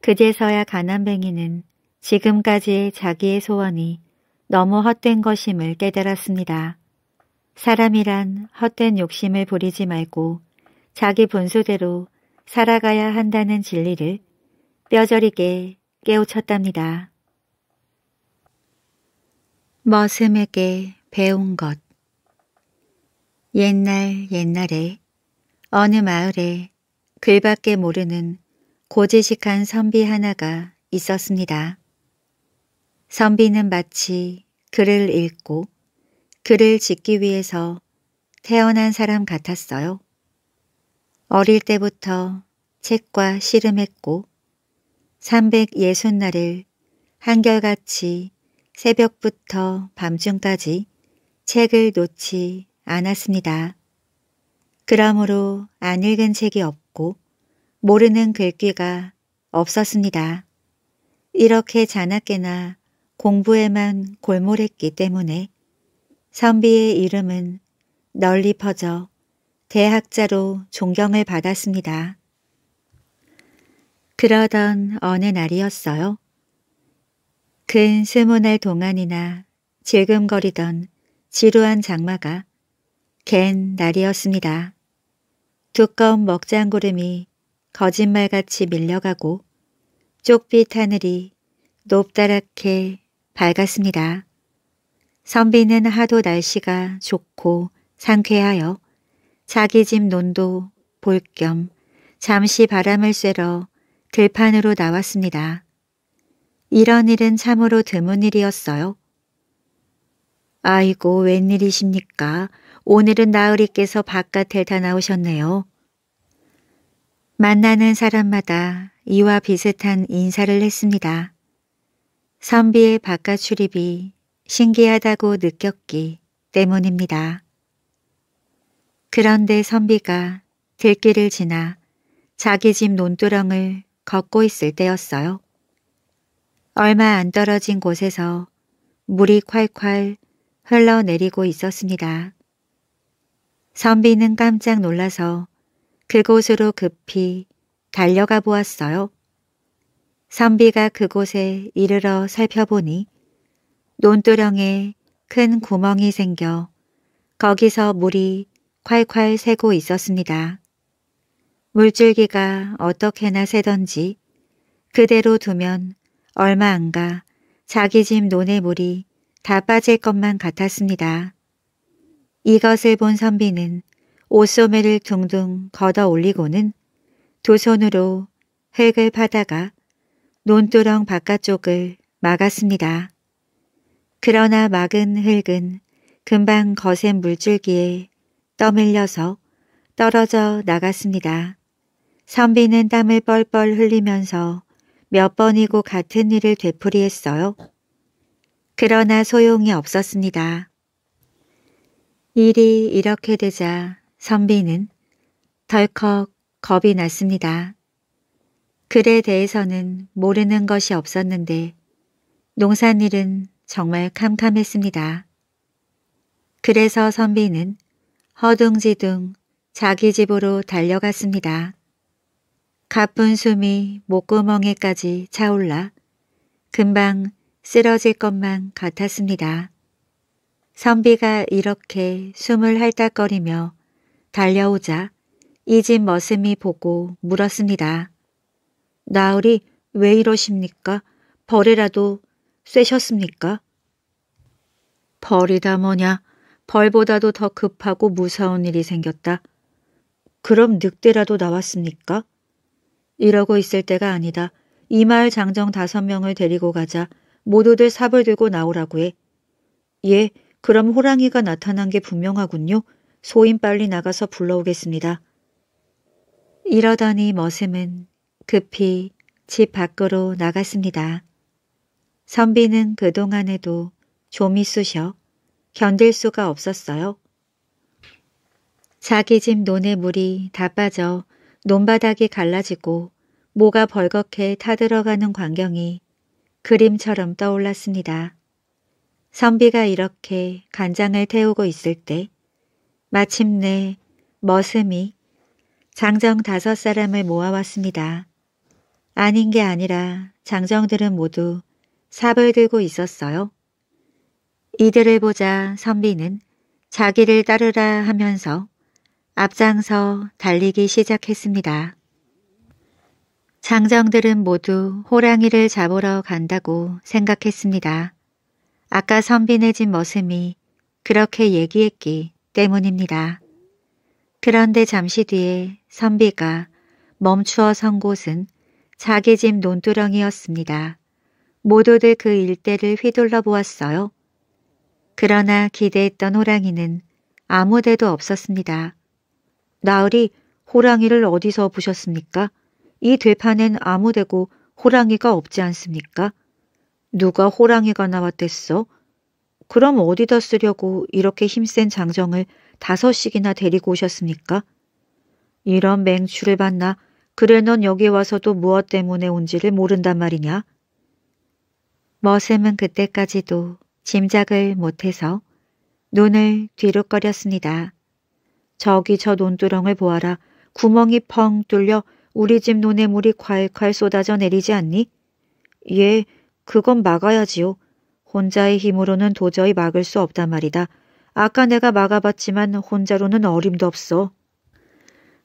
S1: 그제서야 가난뱅이는 지금까지의 자기의 소원이 너무 헛된 것임을 깨달았습니다. 사람이란 헛된 욕심을 부리지 말고 자기 분수대로 살아가야 한다는 진리를 뼈저리게 깨우쳤답니다. 머슴에게 배운 것 옛날 옛날에 어느 마을에 글밖에 모르는 고지식한 선비 하나가 있었습니다. 선비는 마치 글을 읽고 글을 짓기 위해서 태어난 사람 같았어요. 어릴 때부터 책과 씨름했고 360날을 한결같이 새벽부터 밤중까지 책을 놓지 않았습니다. 그러므로 안 읽은 책이 없고 모르는 글귀가 없었습니다. 이렇게 자나깨나 공부에만 골몰했기 때문에 선비의 이름은 널리 퍼져 대학자로 존경을 받았습니다. 그러던 어느 날이었어요. 근 스무 날 동안이나 질금거리던 지루한 장마가 갠 날이었습니다. 두꺼운 먹장구름이 거짓말같이 밀려가고 쪽빛 하늘이 높다랗게 밝았습니다. 선비는 하도 날씨가 좋고 상쾌하여 자기 집 논도 볼 겸 잠시 바람을 쐬러 들판으로 나왔습니다. 이런 일은 참으로 드문 일이었어요. 아이고 웬일이십니까? 오늘은 나으리께서 바깥에 다 나오셨네요. 만나는 사람마다 이와 비슷한 인사를 했습니다. 선비의 바깥 출입이 신기하다고 느꼈기 때문입니다. 그런데 선비가 들길을 지나 자기 집 논두렁을 걷고 있을 때였어요. 얼마 안 떨어진 곳에서 물이 콸콸 흘러내리고 있었습니다. 선비는 깜짝 놀라서 그곳으로 급히 달려가 보았어요. 선비가 그곳에 이르러 살펴보니 논두렁에 큰 구멍이 생겨 거기서 물이 콸콸 새고 있었습니다. 물줄기가 어떻게나 새던지 그대로 두면 얼마 안 가 자기 집 논의 물이 다 빠질 것만 같았습니다. 이것을 본 선비는 옷소매를 둥둥 걷어 올리고는 두 손으로 흙을 파다가 논두렁 바깥쪽을 막았습니다. 그러나 막은 흙은 금방 거센 물줄기에 떠밀려서 떨어져 나갔습니다. 선비는 땀을 뻘뻘 흘리면서 몇 번이고 같은 일을 되풀이했어요. 그러나 소용이 없었습니다. 일이 이렇게 되자 선비는 덜컥 겁이 났습니다. 글에 대해서는 모르는 것이 없었는데 농산일은 정말 캄캄했습니다. 그래서 선비는 허둥지둥 자기 집으로 달려갔습니다. 가쁜 숨이 목구멍에까지 차올라 금방 쓰러질 것만 같았습니다. 선비가 이렇게 숨을 핥딱거리며 달려오자 이 집 머슴이 보고 물었습니다. 나으리 왜 이러십니까? 벌이라도 쐬셨습니까? 벌이다 뭐냐? 벌보다도 더 급하고 무서운 일이 생겼다. 그럼 늑대라도 나왔습니까? 이러고 있을 때가 아니다. 이 마을 장정 다섯 명을 데리고 가자. 모두들 삽을 들고 나오라고 해. 예, 그럼 호랑이가 나타난 게 분명하군요. 소인 빨리 나가서 불러오겠습니다. 이러더니 머슴은 급히 집 밖으로 나갔습니다. 선비는 그동안에도 좀이 쑤셔 견딜 수가 없었어요. 자기 집 논에 물이 다 빠져 논바닥이 갈라지고 모가 벌겋게 타들어가는 광경이 그림처럼 떠올랐습니다. 선비가 이렇게 간장을 태우고 있을 때 마침내 머슴이 장정 다섯 사람을 모아왔습니다. 아닌 게 아니라 장정들은 모두 삽을 들고 있었어요. 이들을 보자 선비는 자기를 따르라 하면서 앞장서 달리기 시작했습니다. 장정들은 모두 호랑이를 잡으러 간다고 생각했습니다. 아까 선비네 집 머슴이 그렇게 얘기했기 때문입니다. 그런데 잠시 뒤에 선비가 멈추어 선 곳은 자기 집 논두렁이었습니다. 모두들 그 일대를 휘둘러 보았어요. 그러나 기대했던 호랑이는 아무 데도 없었습니다. 나으리 호랑이를 어디서 보셨습니까? 이 들판엔 아무 데고 호랑이가 없지 않습니까? 누가 호랑이가 나왔댔어? 그럼 어디다 쓰려고 이렇게 힘센 장정을 다섯씩이나 데리고 오셨습니까? 이런 맹추를 봤나? 그래 넌 여기 와서도 무엇 때문에 온지를 모른단 말이냐? 머슴은 그때까지도 짐작을 못해서 눈을 뒤룩거렸습니다. 저기 저 논두렁을 보아라. 구멍이 펑 뚫려 우리 집 논에 물이 콸콸 쏟아져 내리지 않니? 예, 그건 막아야지요. 혼자의 힘으로는 도저히 막을 수 없단 말이다. 아까 내가 막아봤지만 혼자로는 어림도 없어.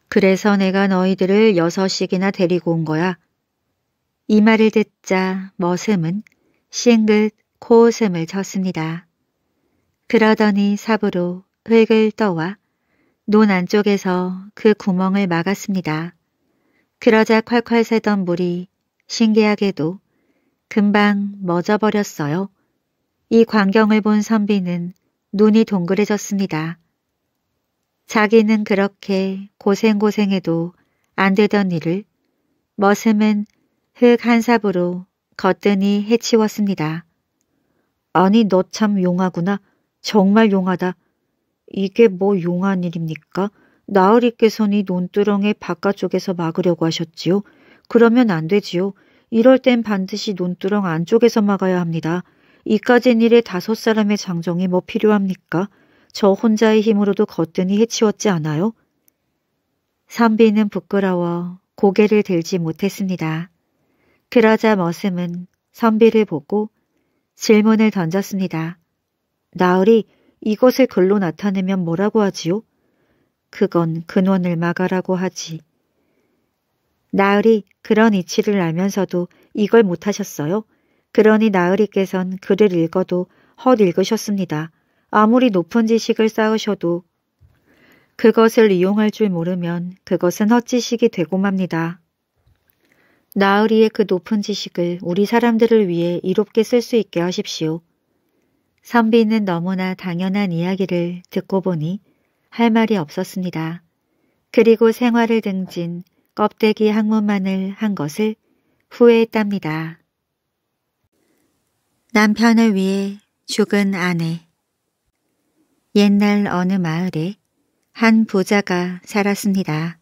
S1: 그래서 내가 너희들을 여섯씩이나 데리고 온 거야. 이 말을 듣자 머슴은 싱긋 코웃음을 쳤습니다. 그러더니 삽으로 흙을 떠와 논 안쪽에서 그 구멍을 막았습니다. 그러자 콸콸 새던 물이 신기하게도 금방 멎어버렸어요. 이 광경을 본 선비는 눈이 동그래졌습니다. 자기는 그렇게 고생고생해도 안 되던 일을 머슴은 흙 한 삽으로 거뜬히 해치웠습니다. 아니 너 참 용하구나. 정말 용하다. 이게 뭐 용한 일입니까? 나으리께서니 논두렁의 바깥쪽에서 막으려고 하셨지요. 그러면 안 되지요. 이럴 땐 반드시 논두렁 안쪽에서 막아야 합니다. 이까진 일에 다섯 사람의 장정이 뭐 필요합니까? 저 혼자의 힘으로도 거뜬히 해치웠지 않아요? 선비는 부끄러워 고개를 들지 못했습니다. 그러자 머슴은 선비를 보고 질문을 던졌습니다. 나으리 이것을 글로 나타내면 뭐라고 하지요? 그건 근원을 막아라고 하지. 나으리 그런 이치를 알면서도 이걸 못하셨어요? 그러니 나으리께선 글을 읽어도 헛 읽으셨습니다. 아무리 높은 지식을 쌓으셔도 그것을 이용할 줄 모르면 그것은 헛지식이 되고 맙니다. 나으리의 그 높은 지식을 우리 사람들을 위해 이롭게 쓸 수 있게 하십시오. 선비는 너무나 당연한 이야기를 듣고 보니 할 말이 없었습니다. 그리고 생활을 등진 껍데기 학문만을 한 것을 후회했답니다. 남편을 위해 죽은 아내 옛날 어느 마을에 한 부자가 살았습니다.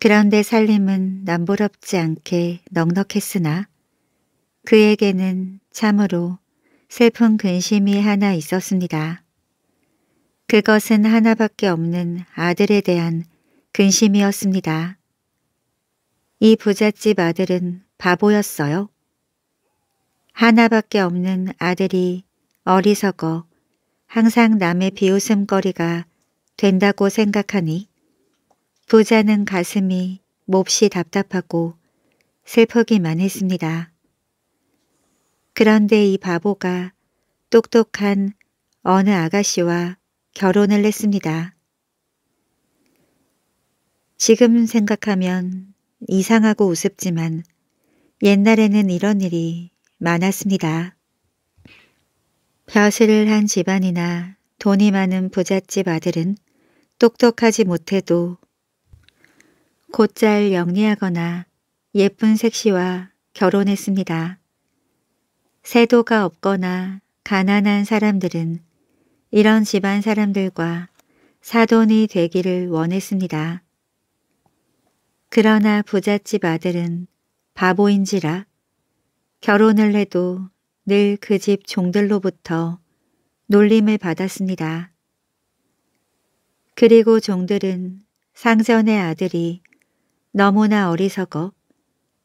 S1: 그런데 살림은 남부럽지 않게 넉넉했으나 그에게는 참으로 슬픈 근심이 하나 있었습니다. 그것은 하나밖에 없는 아들에 대한 근심이었습니다. 이 부잣집 아들은 바보였어요. 하나밖에 없는 아들이 어리석어 항상 남의 비웃음거리가 된다고 생각하니 부자는 가슴이 몹시 답답하고 슬프기만 했습니다. 그런데 이 바보가 똑똑한 어느 아가씨와 결혼을 했습니다. 지금 생각하면 이상하고 우습지만 옛날에는 이런 일이 많았습니다. 벼슬을 한 집안이나 돈이 많은 부잣집 아들은 똑똑하지 못해도 곧잘 영리하거나 예쁜 색시와 결혼했습니다. 세도가 없거나 가난한 사람들은 이런 집안 사람들과 사돈이 되기를 원했습니다. 그러나 부잣집 아들은 바보인지라 결혼을 해도 늘 그 집 종들로부터 놀림을 받았습니다. 그리고 종들은 상전의 아들이 너무나 어리석어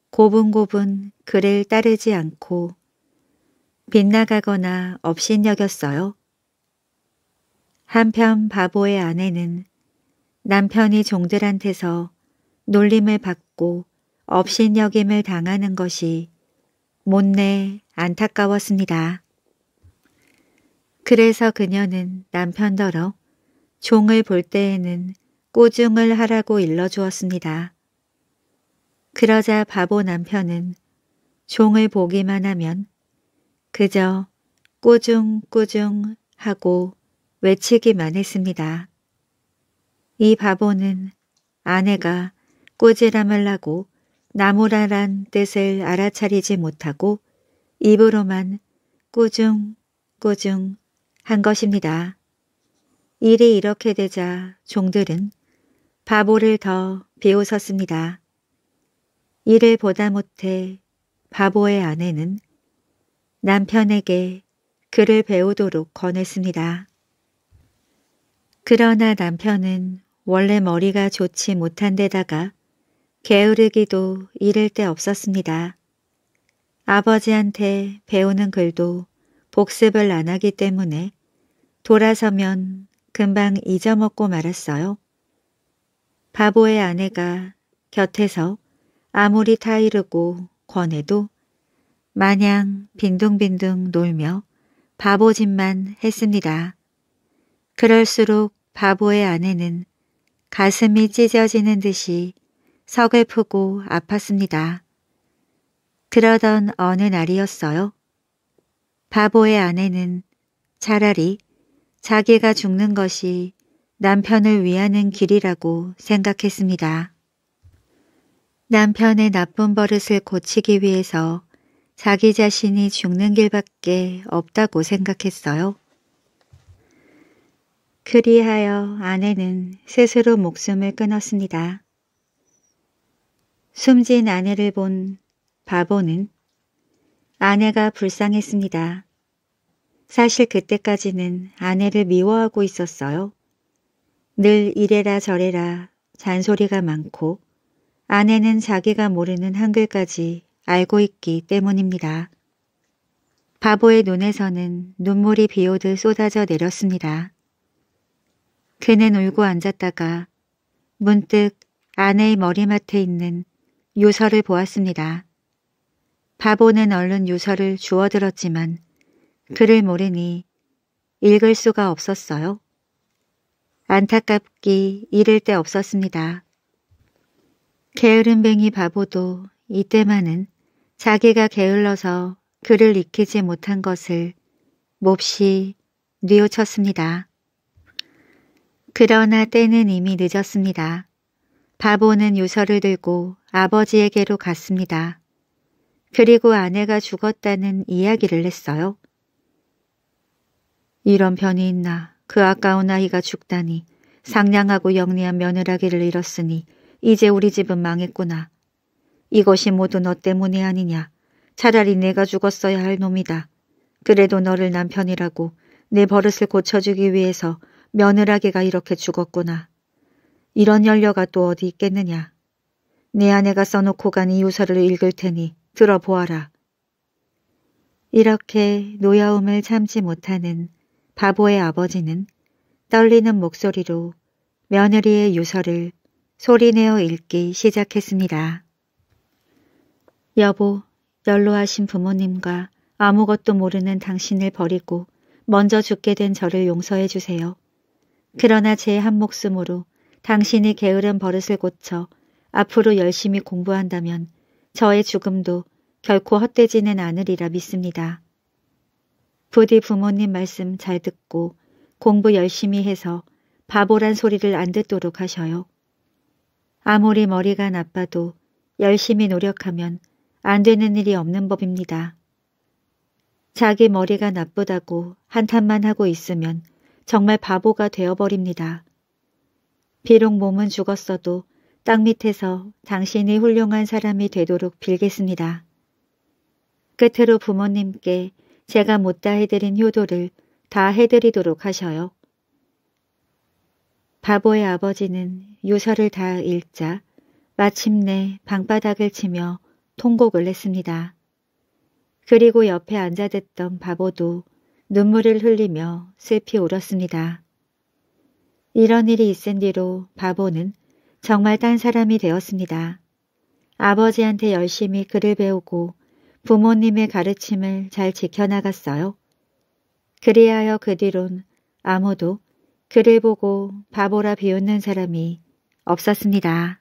S1: 고분고분 그를 따르지 않고 빗나가거나 업신여겼어요. 한편 바보의 아내는 남편이 종들한테서 놀림을 받고 업신여김을 당하는 것이 못내 안타까웠습니다. 그래서 그녀는 남편더러 종을 볼 때에는 꼬중을 하라고 일러주었습니다. 그러자 바보 남편은 종을 보기만 하면 그저 꼬중꼬중 하고 외치기만 했습니다. 이 바보는 아내가 꼬지람을 하고 나무라란 뜻을 알아차리지 못하고 입으로만 꾸중꾸중 한 것입니다. 일이 이렇게 되자 종들은 바보를 더 비웃었습니다. 이를 보다 못해 바보의 아내는 남편에게 그를 배우도록 권했습니다. 그러나 남편은 원래 머리가 좋지 못한 데다가 게으르기도 이를 데 없었습니다. 아버지한테 배우는 글도 복습을 안 하기 때문에 돌아서면 금방 잊어먹고 말았어요. 바보의 아내가 곁에서 아무리 타이르고 권해도 마냥 빈둥빈둥 놀며 바보 짓만 했습니다. 그럴수록 바보의 아내는 가슴이 찢어지는 듯이 서글프고 아팠습니다. 그러던 어느 날이었어요. 바보의 아내는 차라리 자기가 죽는 것이 남편을 위하는 길이라고 생각했습니다. 남편의 나쁜 버릇을 고치기 위해서 자기 자신이 죽는 길밖에 없다고 생각했어요. 그리하여 아내는 스스로 목숨을 끊었습니다. 숨진 아내를 본 바보는 아내가 불쌍했습니다. 사실 그때까지는 아내를 미워하고 있었어요. 늘 이래라 저래라 잔소리가 많고 아내는 자기가 모르는 한글까지 알고 있기 때문입니다. 바보의 눈에서는 눈물이 비오듯 쏟아져 내렸습니다. 그는 울고 앉았다가 문득 아내의 머리맡에 있는 유서를 보았습니다. 바보는 얼른 유서를 주워들었지만 글을 모르니 읽을 수가 없었어요. 안타깝기 이를 데 없었습니다. 게으름뱅이 바보도 이때만은 자기가 게을러서 글을 익히지 못한 것을 몹시 뉘우쳤습니다. 그러나 때는 이미 늦었습니다. 바보는 유서를 들고 아버지에게로 갔습니다. 그리고 아내가 죽었다는 이야기를 했어요. 이런 편이 있나 그 아까운 아이가 죽다니 상냥하고 영리한 며느라기를 잃었으니 이제 우리 집은 망했구나. 이것이 모두 너 때문이 아니냐. 차라리 내가 죽었어야 할 놈이다. 그래도 너를 남편이라고 내 버릇을 고쳐주기 위해서 며느라기가 이렇게 죽었구나. 이런 연려가 또 어디 있겠느냐. 내 아내가 써놓고 간 이유서를 읽을 테니 들어보아라. 이렇게 노여움을 참지 못하는 바보의 아버지는 떨리는 목소리로 며느리의 유서를 소리내어 읽기 시작했습니다. 여보, 연로하신 부모님과 아무것도 모르는 당신을 버리고 먼저 죽게 된 저를 용서해 주세요. 그러나 제 한 목숨으로 당신이 게으른 버릇을 고쳐 앞으로 열심히 공부한다면 저의 죽음도 결코 헛되지는 않으리라 믿습니다. 부디 부모님 말씀 잘 듣고 공부 열심히 해서 바보란 소리를 안 듣도록 하셔요. 아무리 머리가 나빠도 열심히 노력하면 안 되는 일이 없는 법입니다. 자기 머리가 나쁘다고 한탄만 하고 있으면 정말 바보가 되어버립니다. 비록 몸은 죽었어도 땅 밑에서 당신이 훌륭한 사람이 되도록 빌겠습니다. 끝으로 부모님께 제가 못다 해드린 효도를 다 해드리도록 하셔요. 바보의 아버지는 유서를 다 읽자 마침내 방바닥을 치며 통곡을 했습니다. 그리고 옆에 앉아댔던 바보도 눈물을 흘리며 슬피 울었습니다. 이런 일이 있은 뒤로 바보는 정말 딴 사람이 되었습니다. 아버지한테 열심히 글을 배우고 부모님의 가르침을 잘 지켜나갔어요. 그리하여 그 뒤론 아무도 그를 보고 바보라 비웃는 사람이 없었습니다.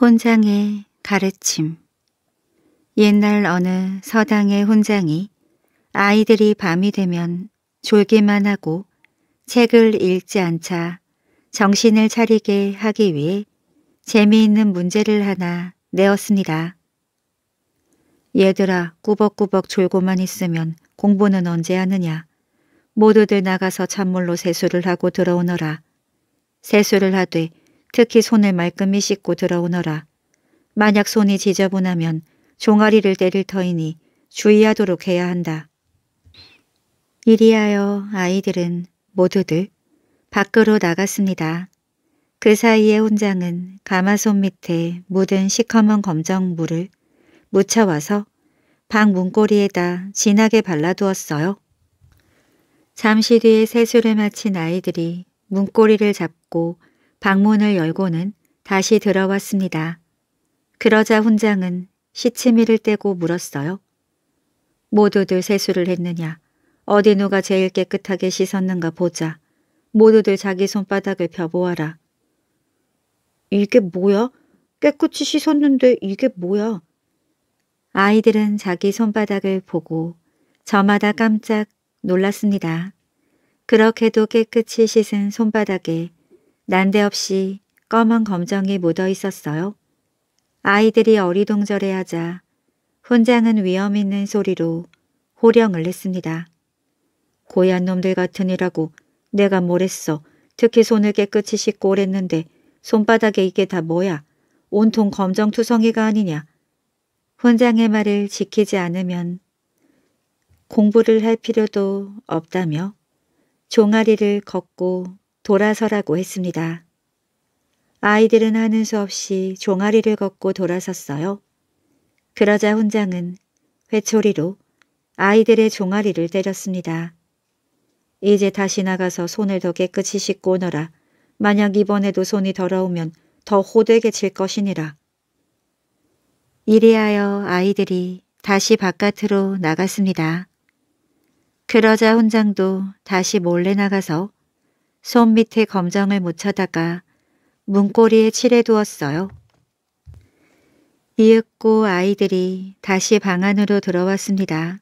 S1: 혼장의 가르침 옛날 어느 서당의 혼장이 아이들이 밤이 되면 졸기만 하고 책을 읽지 않자 정신을 차리게 하기 위해 재미있는 문제를 하나 내었습니다. 얘들아 꾸벅꾸벅 졸고만 있으면 공부는 언제 하느냐. 모두들 나가서 찬물로 세수를 하고 들어오너라. 세수를 하되 특히 손을 말끔히 씻고 들어오너라. 만약 손이 지저분하면 종아리를 때릴 터이니 주의하도록 해야 한다. 이리하여 아이들은 모두들 밖으로 나갔습니다. 그 사이에 혼장은 가마솥 밑에 묻은 시커먼 검정 물을 묻혀와서 방 문고리에다 진하게 발라두었어요. 잠시 뒤에 세수를 마친 아이들이 문고리를 잡고 방문을 열고는 다시 들어왔습니다. 그러자 훈장은 시치미를 떼고 물었어요. 모두들 세수를 했느냐? 어디 누가 제일 깨끗하게 씻었는가 보자. 모두들 자기 손바닥을 펴보아라. 이게 뭐야? 깨끗이 씻었는데 이게 뭐야? 아이들은 자기 손바닥을 보고 저마다 깜짝 놀랐습니다. 그렇게도 깨끗이 씻은 손바닥에 난데없이 검은 검정이 묻어 있었어요. 아이들이 어리동절해 하자 훈장은 위험 있는 소리로 호령을 냈습니다. 고얀 놈들 같으니라고 내가 뭘 했어. 특히 손을 깨끗이 씻고 오랬는데 손바닥에 이게 다 뭐야. 온통 검정투성이가 아니냐. 훈장의 말을 지키지 않으면 공부를 할 필요도 없다며 종아리를 걷고 돌아서라고 했습니다. 아이들은 하는 수 없이 종아리를 걷고 돌아섰어요. 그러자 훈장은 회초리로 아이들의 종아리를 때렸습니다. 이제 다시 나가서 손을 더 깨끗이 씻고 오너라. 만약 이번에도 손이 더러우면 더 호되게 칠 것이니라. 이리하여 아이들이 다시 바깥으로 나갔습니다. 그러자 훈장도 다시 몰래 나가서 손 밑에 검정을 묻혀다가 문고리에 칠해두었어요. 이윽고 아이들이 다시 방 안으로 들어왔습니다.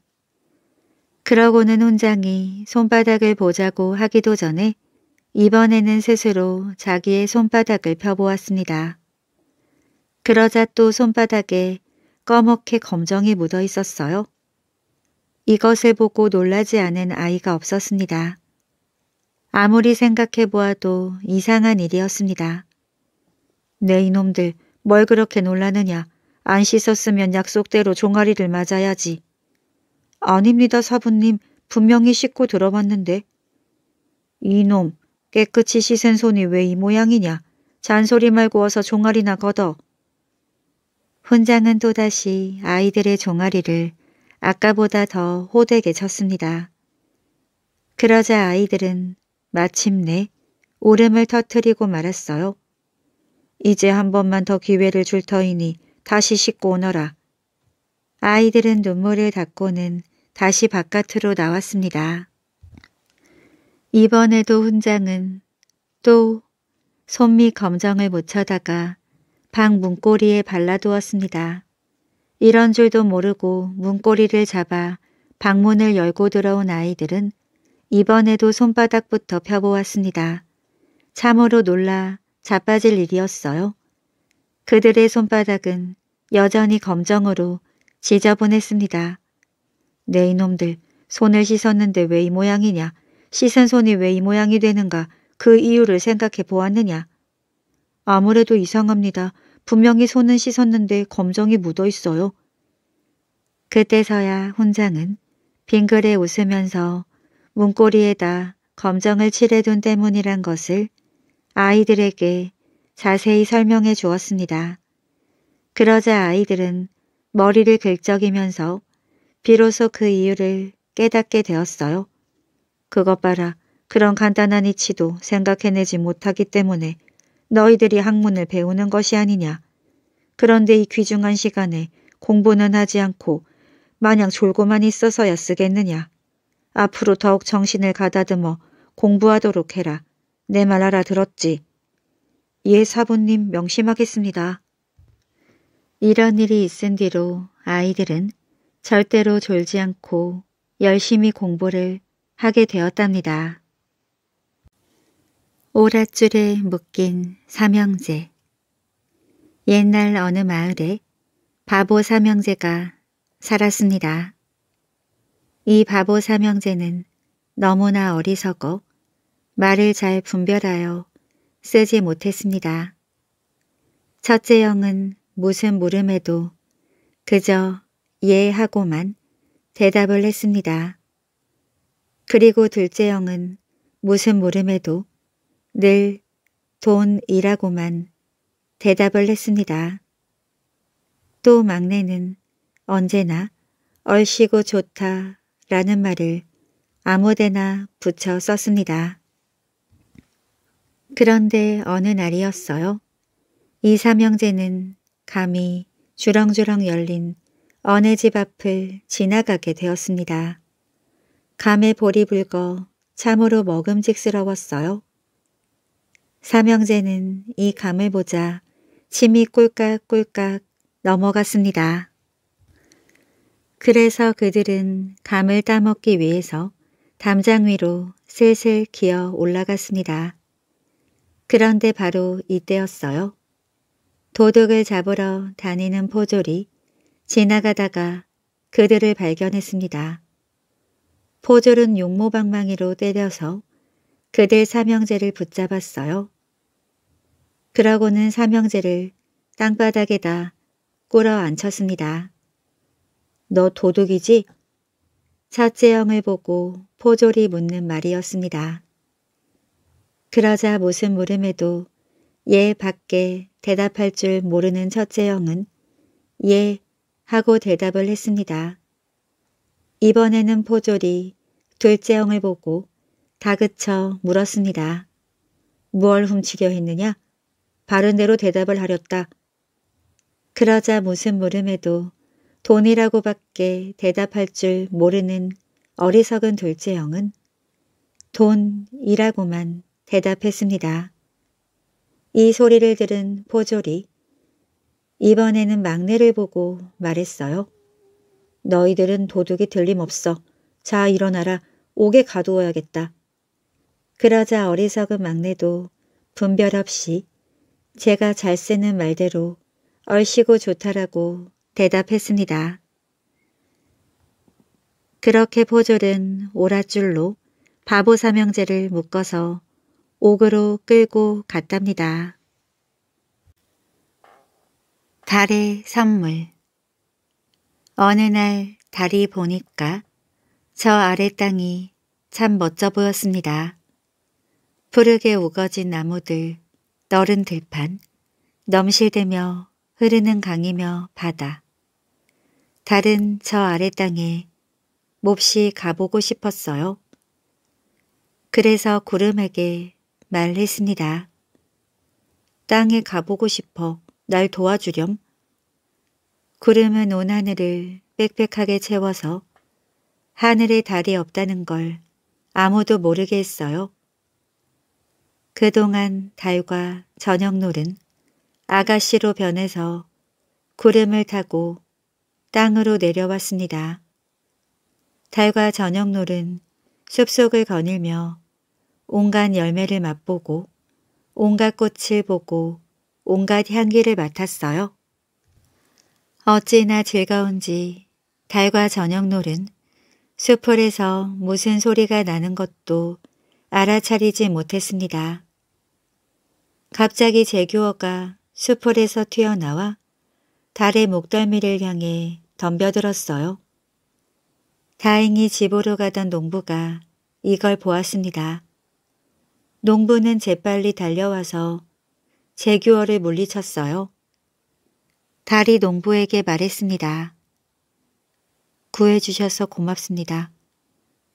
S1: 그러고는 훈장이 손바닥을 보자고 하기도 전에 이번에는 스스로 자기의 손바닥을 펴보았습니다. 그러자 또 손바닥에 꺼멓게 검정이 묻어 있었어요. 이것을 보고 놀라지 않은 아이가 없었습니다. 아무리 생각해 보아도 이상한 일이었습니다. 네 이놈들 뭘 그렇게 놀라느냐. 안 씻었으면 약속대로 종아리를 맞아야지. 아닙니다 사부님. 분명히 씻고 들어봤는데. 이놈 깨끗이 씻은 손이 왜 이 모양이냐. 잔소리 말고 어서 종아리나 걷어. 훈장은 또다시 아이들의 종아리를 아까보다 더 호되게 쳤습니다. 그러자 아이들은 마침내 울음을 터뜨리고 말았어요. 이제 한 번만 더 기회를 줄 터이니 다시 씻고 오너라. 아이들은 눈물을 닦고는 다시 바깥으로 나왔습니다. 이번에도 훈장은 또 손밑 검정을 묻혀다가 방 문고리에 발라두었습니다. 이런 줄도 모르고 문고리를 잡아 방문을 열고 들어온 아이들은 이번에도 손바닥부터 펴보았습니다. 참으로 놀라 자빠질 일이었어요. 그들의 손바닥은 여전히 검정으로 지저분했습니다. 네 이놈들 손을 씻었는데 왜 이 모양이냐 씻은 손이 왜 이 모양이 되는가 그 이유를 생각해 보았느냐 아무래도 이상합니다. 분명히 손은 씻었는데 검정이 묻어 있어요. 그때서야 훈장은 빙글에 웃으면서 문고리에다 검정을 칠해둔 때문이란 것을 아이들에게 자세히 설명해 주었습니다. 그러자 아이들은 머리를 긁적이면서 비로소 그 이유를 깨닫게 되었어요. 그것 봐라. 그런 간단한 이치도 생각해내지 못하기 때문에 너희들이 학문을 배우는 것이 아니냐. 그런데 이 귀중한 시간에 공부는 하지 않고 마냥 졸고만 있어서야 쓰겠느냐. 앞으로 더욱 정신을 가다듬어 공부하도록 해라. 내 말 알아들었지? 예, 사부님 명심하겠습니다. 이런 일이 있은 뒤로 아이들은 절대로 졸지 않고 열심히 공부를 하게 되었답니다. 오랏줄에 묶인 삼형제 옛날 어느 마을에 바보 삼형제가 살았습니다. 이 바보 삼형제는 너무나 어리석어 말을 잘 분별하여 쓰지 못했습니다. 첫째 형은 무슨 물음에도 그저 예 하고만 대답을 했습니다. 그리고 둘째 형은 무슨 물음에도 늘 돈이라고만 대답을 했습니다. 또 막내는 언제나 얼씨고 좋다 라는 말을 아무데나 붙여 썼습니다. 그런데 어느 날이었어요. 이 삼형제는 감히 주렁주렁 열린 어느 집 앞을 지나가게 되었습니다. 감에 볼이 붉어 참으로 먹음직스러웠어요. 삼형제는 이 감을 보자 침이 꿀깍꿀깍 넘어갔습니다. 그래서 그들은 감을 따먹기 위해서 담장 위로 슬슬 기어 올라갔습니다. 그런데 바로 이때였어요. 도둑을 잡으러 다니는 포졸이 지나가다가 그들을 발견했습니다. 포졸은 용모방망이로 때려서 그들 삼형제를 붙잡았어요. 그러고는 삼형제를 땅바닥에다 꿇어 앉혔습니다. 너 도둑이지? 형을 보고 포졸이 묻는 말이었습니다. 그러자 무슨 물음에도 예 밖에 대답할 줄 모르는 첫째 형은 예 하고 대답을 했습니다. 이번에는 포졸이 둘째 형을 보고 다그쳐 물었습니다. 무얼 훔치려 했느냐? 바른대로 대답을 하렸다. 그러자 무슨 물음에도 돈이라고밖에 대답할 줄 모르는 어리석은 둘째 형은 돈이라고만 대답했습니다. 이 소리를 들은 포졸이 이번에는 막내를 보고 말했어요. 너희들은 도둑이 들림없어. 자 일어나라. 옥에 가두어야겠다. 그러자 어리석은 막내도 분별 없이 제가 잘 쓰는 말대로 얼씨고 좋다라고 대답했습니다. 그렇게 포졸은 오랏줄로 바보 삼형제를 묶어서 옥으로 끌고 갔답니다. 달의 선물 어느 날 달이 보니까 저 아래 땅이 참 멋져 보였습니다. 푸르게 우거진 나무들, 너른 들판, 넘실대며 흐르는 강이며 바다. 달은 저 아래 땅에 몹시 가보고 싶었어요. 그래서 구름에게 말했습니다. 땅에 가보고 싶어 날 도와주렴. 구름은 온 하늘을 빽빽하게 채워서 하늘에 달이 없다는 걸 아무도 모르게 했어요. 그동안 달과 저녁놀은 아가씨로 변해서 구름을 타고 땅으로 내려왔습니다. 달과 저녁놀은 숲속을 거닐며 온갖 열매를 맛보고 온갖 꽃을 보고 온갖 향기를 맡았어요. 어찌나 즐거운지 달과 저녁놀은 숲풀에서 무슨 소리가 나는 것도 알아차리지 못했습니다. 갑자기 제규어가 숲풀에서 튀어나와 달의 목덜미를 향해 덤벼들었어요. 다행히 집으로 가던 농부가 이걸 보았습니다. 농부는 재빨리 달려와서 제규어를 물리쳤어요. 달이 농부에게 말했습니다. 구해주셔서 고맙습니다.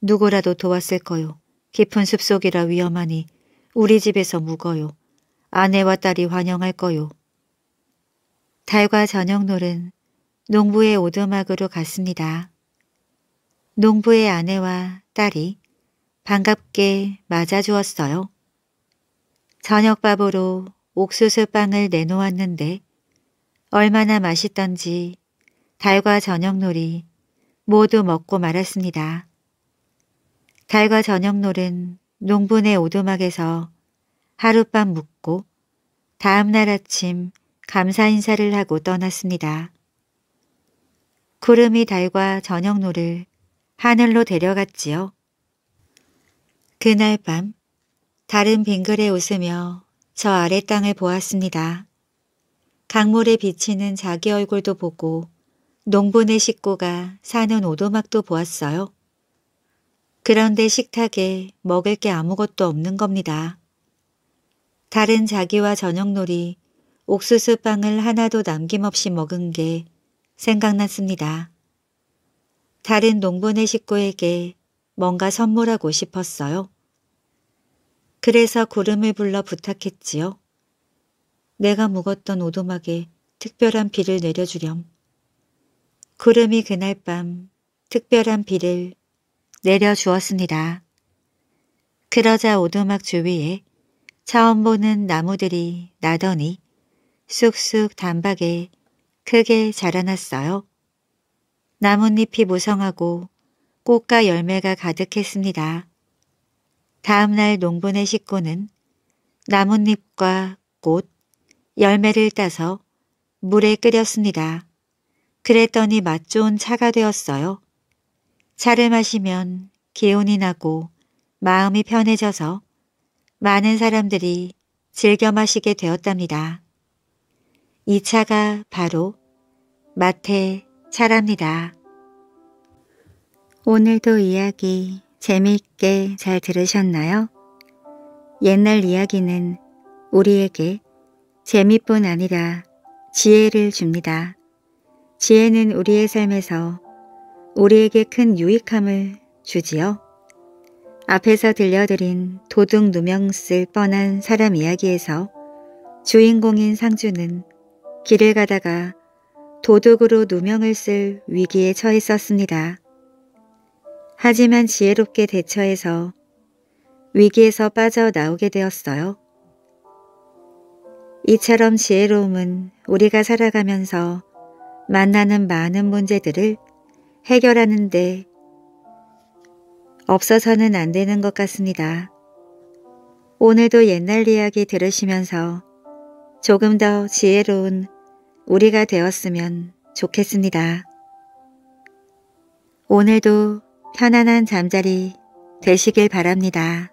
S1: 누구라도 도왔을 거요. 깊은 숲속이라 위험하니 우리 집에서 묵어요. 아내와 딸이 환영할 거요. 달과 저녁놀은 농부의 오두막으로 갔습니다. 농부의 아내와 딸이 반갑게 맞아주었어요. 저녁밥으로 옥수수빵을 내놓았는데 얼마나 맛있던지 달과 저녁놀이 모두 먹고 말았습니다. 달과 저녁놀은 농분의 오두막에서 하룻밤 묵고 다음 날 아침 감사 인사를 하고 떠났습니다. 구름이 달과 저녁놀을 하늘로 데려갔지요. 그날 밤 달은 빙글에 웃으며 저 아래 땅을 보았습니다. 강물에 비치는 자기 얼굴도 보고 농부네 식구가 사는 오도막도 보았어요. 그런데 식탁에 먹을 게 아무것도 없는 겁니다. 다른 자기와 저녁놀이 옥수수빵을 하나도 남김없이 먹은 게 생각났습니다. 다른 농부네 식구에게 뭔가 선물하고 싶었어요. 그래서 구름을 불러 부탁했지요. 내가 묵었던 오두막에 특별한 비를 내려주렴. 구름이 그날 밤 특별한 비를 내려주었습니다. 그러자 오두막 주위에 처음 보는 나무들이 나더니 쑥쑥 단박에 크게 자라났어요. 나뭇잎이 무성하고 꽃과 열매가 가득했습니다. 다음날 농부네 식구는 나뭇잎과 꽃, 열매를 따서 물에 끓였습니다. 그랬더니 맛 좋은 차가 되었어요. 차를 마시면 기운이 나고 마음이 편해져서 많은 사람들이 즐겨 마시게 되었답니다. 이 차가 바로 마태 차랍니다. 오늘도 이야기 재미있게 잘 들으셨나요? 옛날 이야기는 우리에게 재미뿐 아니라 지혜를 줍니다. 지혜는 우리의 삶에서 우리에게 큰 유익함을 주지요. 앞에서 들려드린 도둑 누명 쓸 뻔한 사람 이야기에서 주인공인 상주는 길을 가다가 도둑으로 누명을 쓸 위기에 처했었습니다. 하지만 지혜롭게 대처해서 위기에서 빠져나오게 되었어요. 이처럼 지혜로움은 우리가 살아가면서 만나는 많은 문제들을 해결하는 데 없어서는 안 되는 것 같습니다. 오늘도 옛날 이야기 들으시면서 조금 더 지혜로운 우리가 되었으면 좋겠습니다. 오늘도 편안한 잠자리 되시길 바랍니다.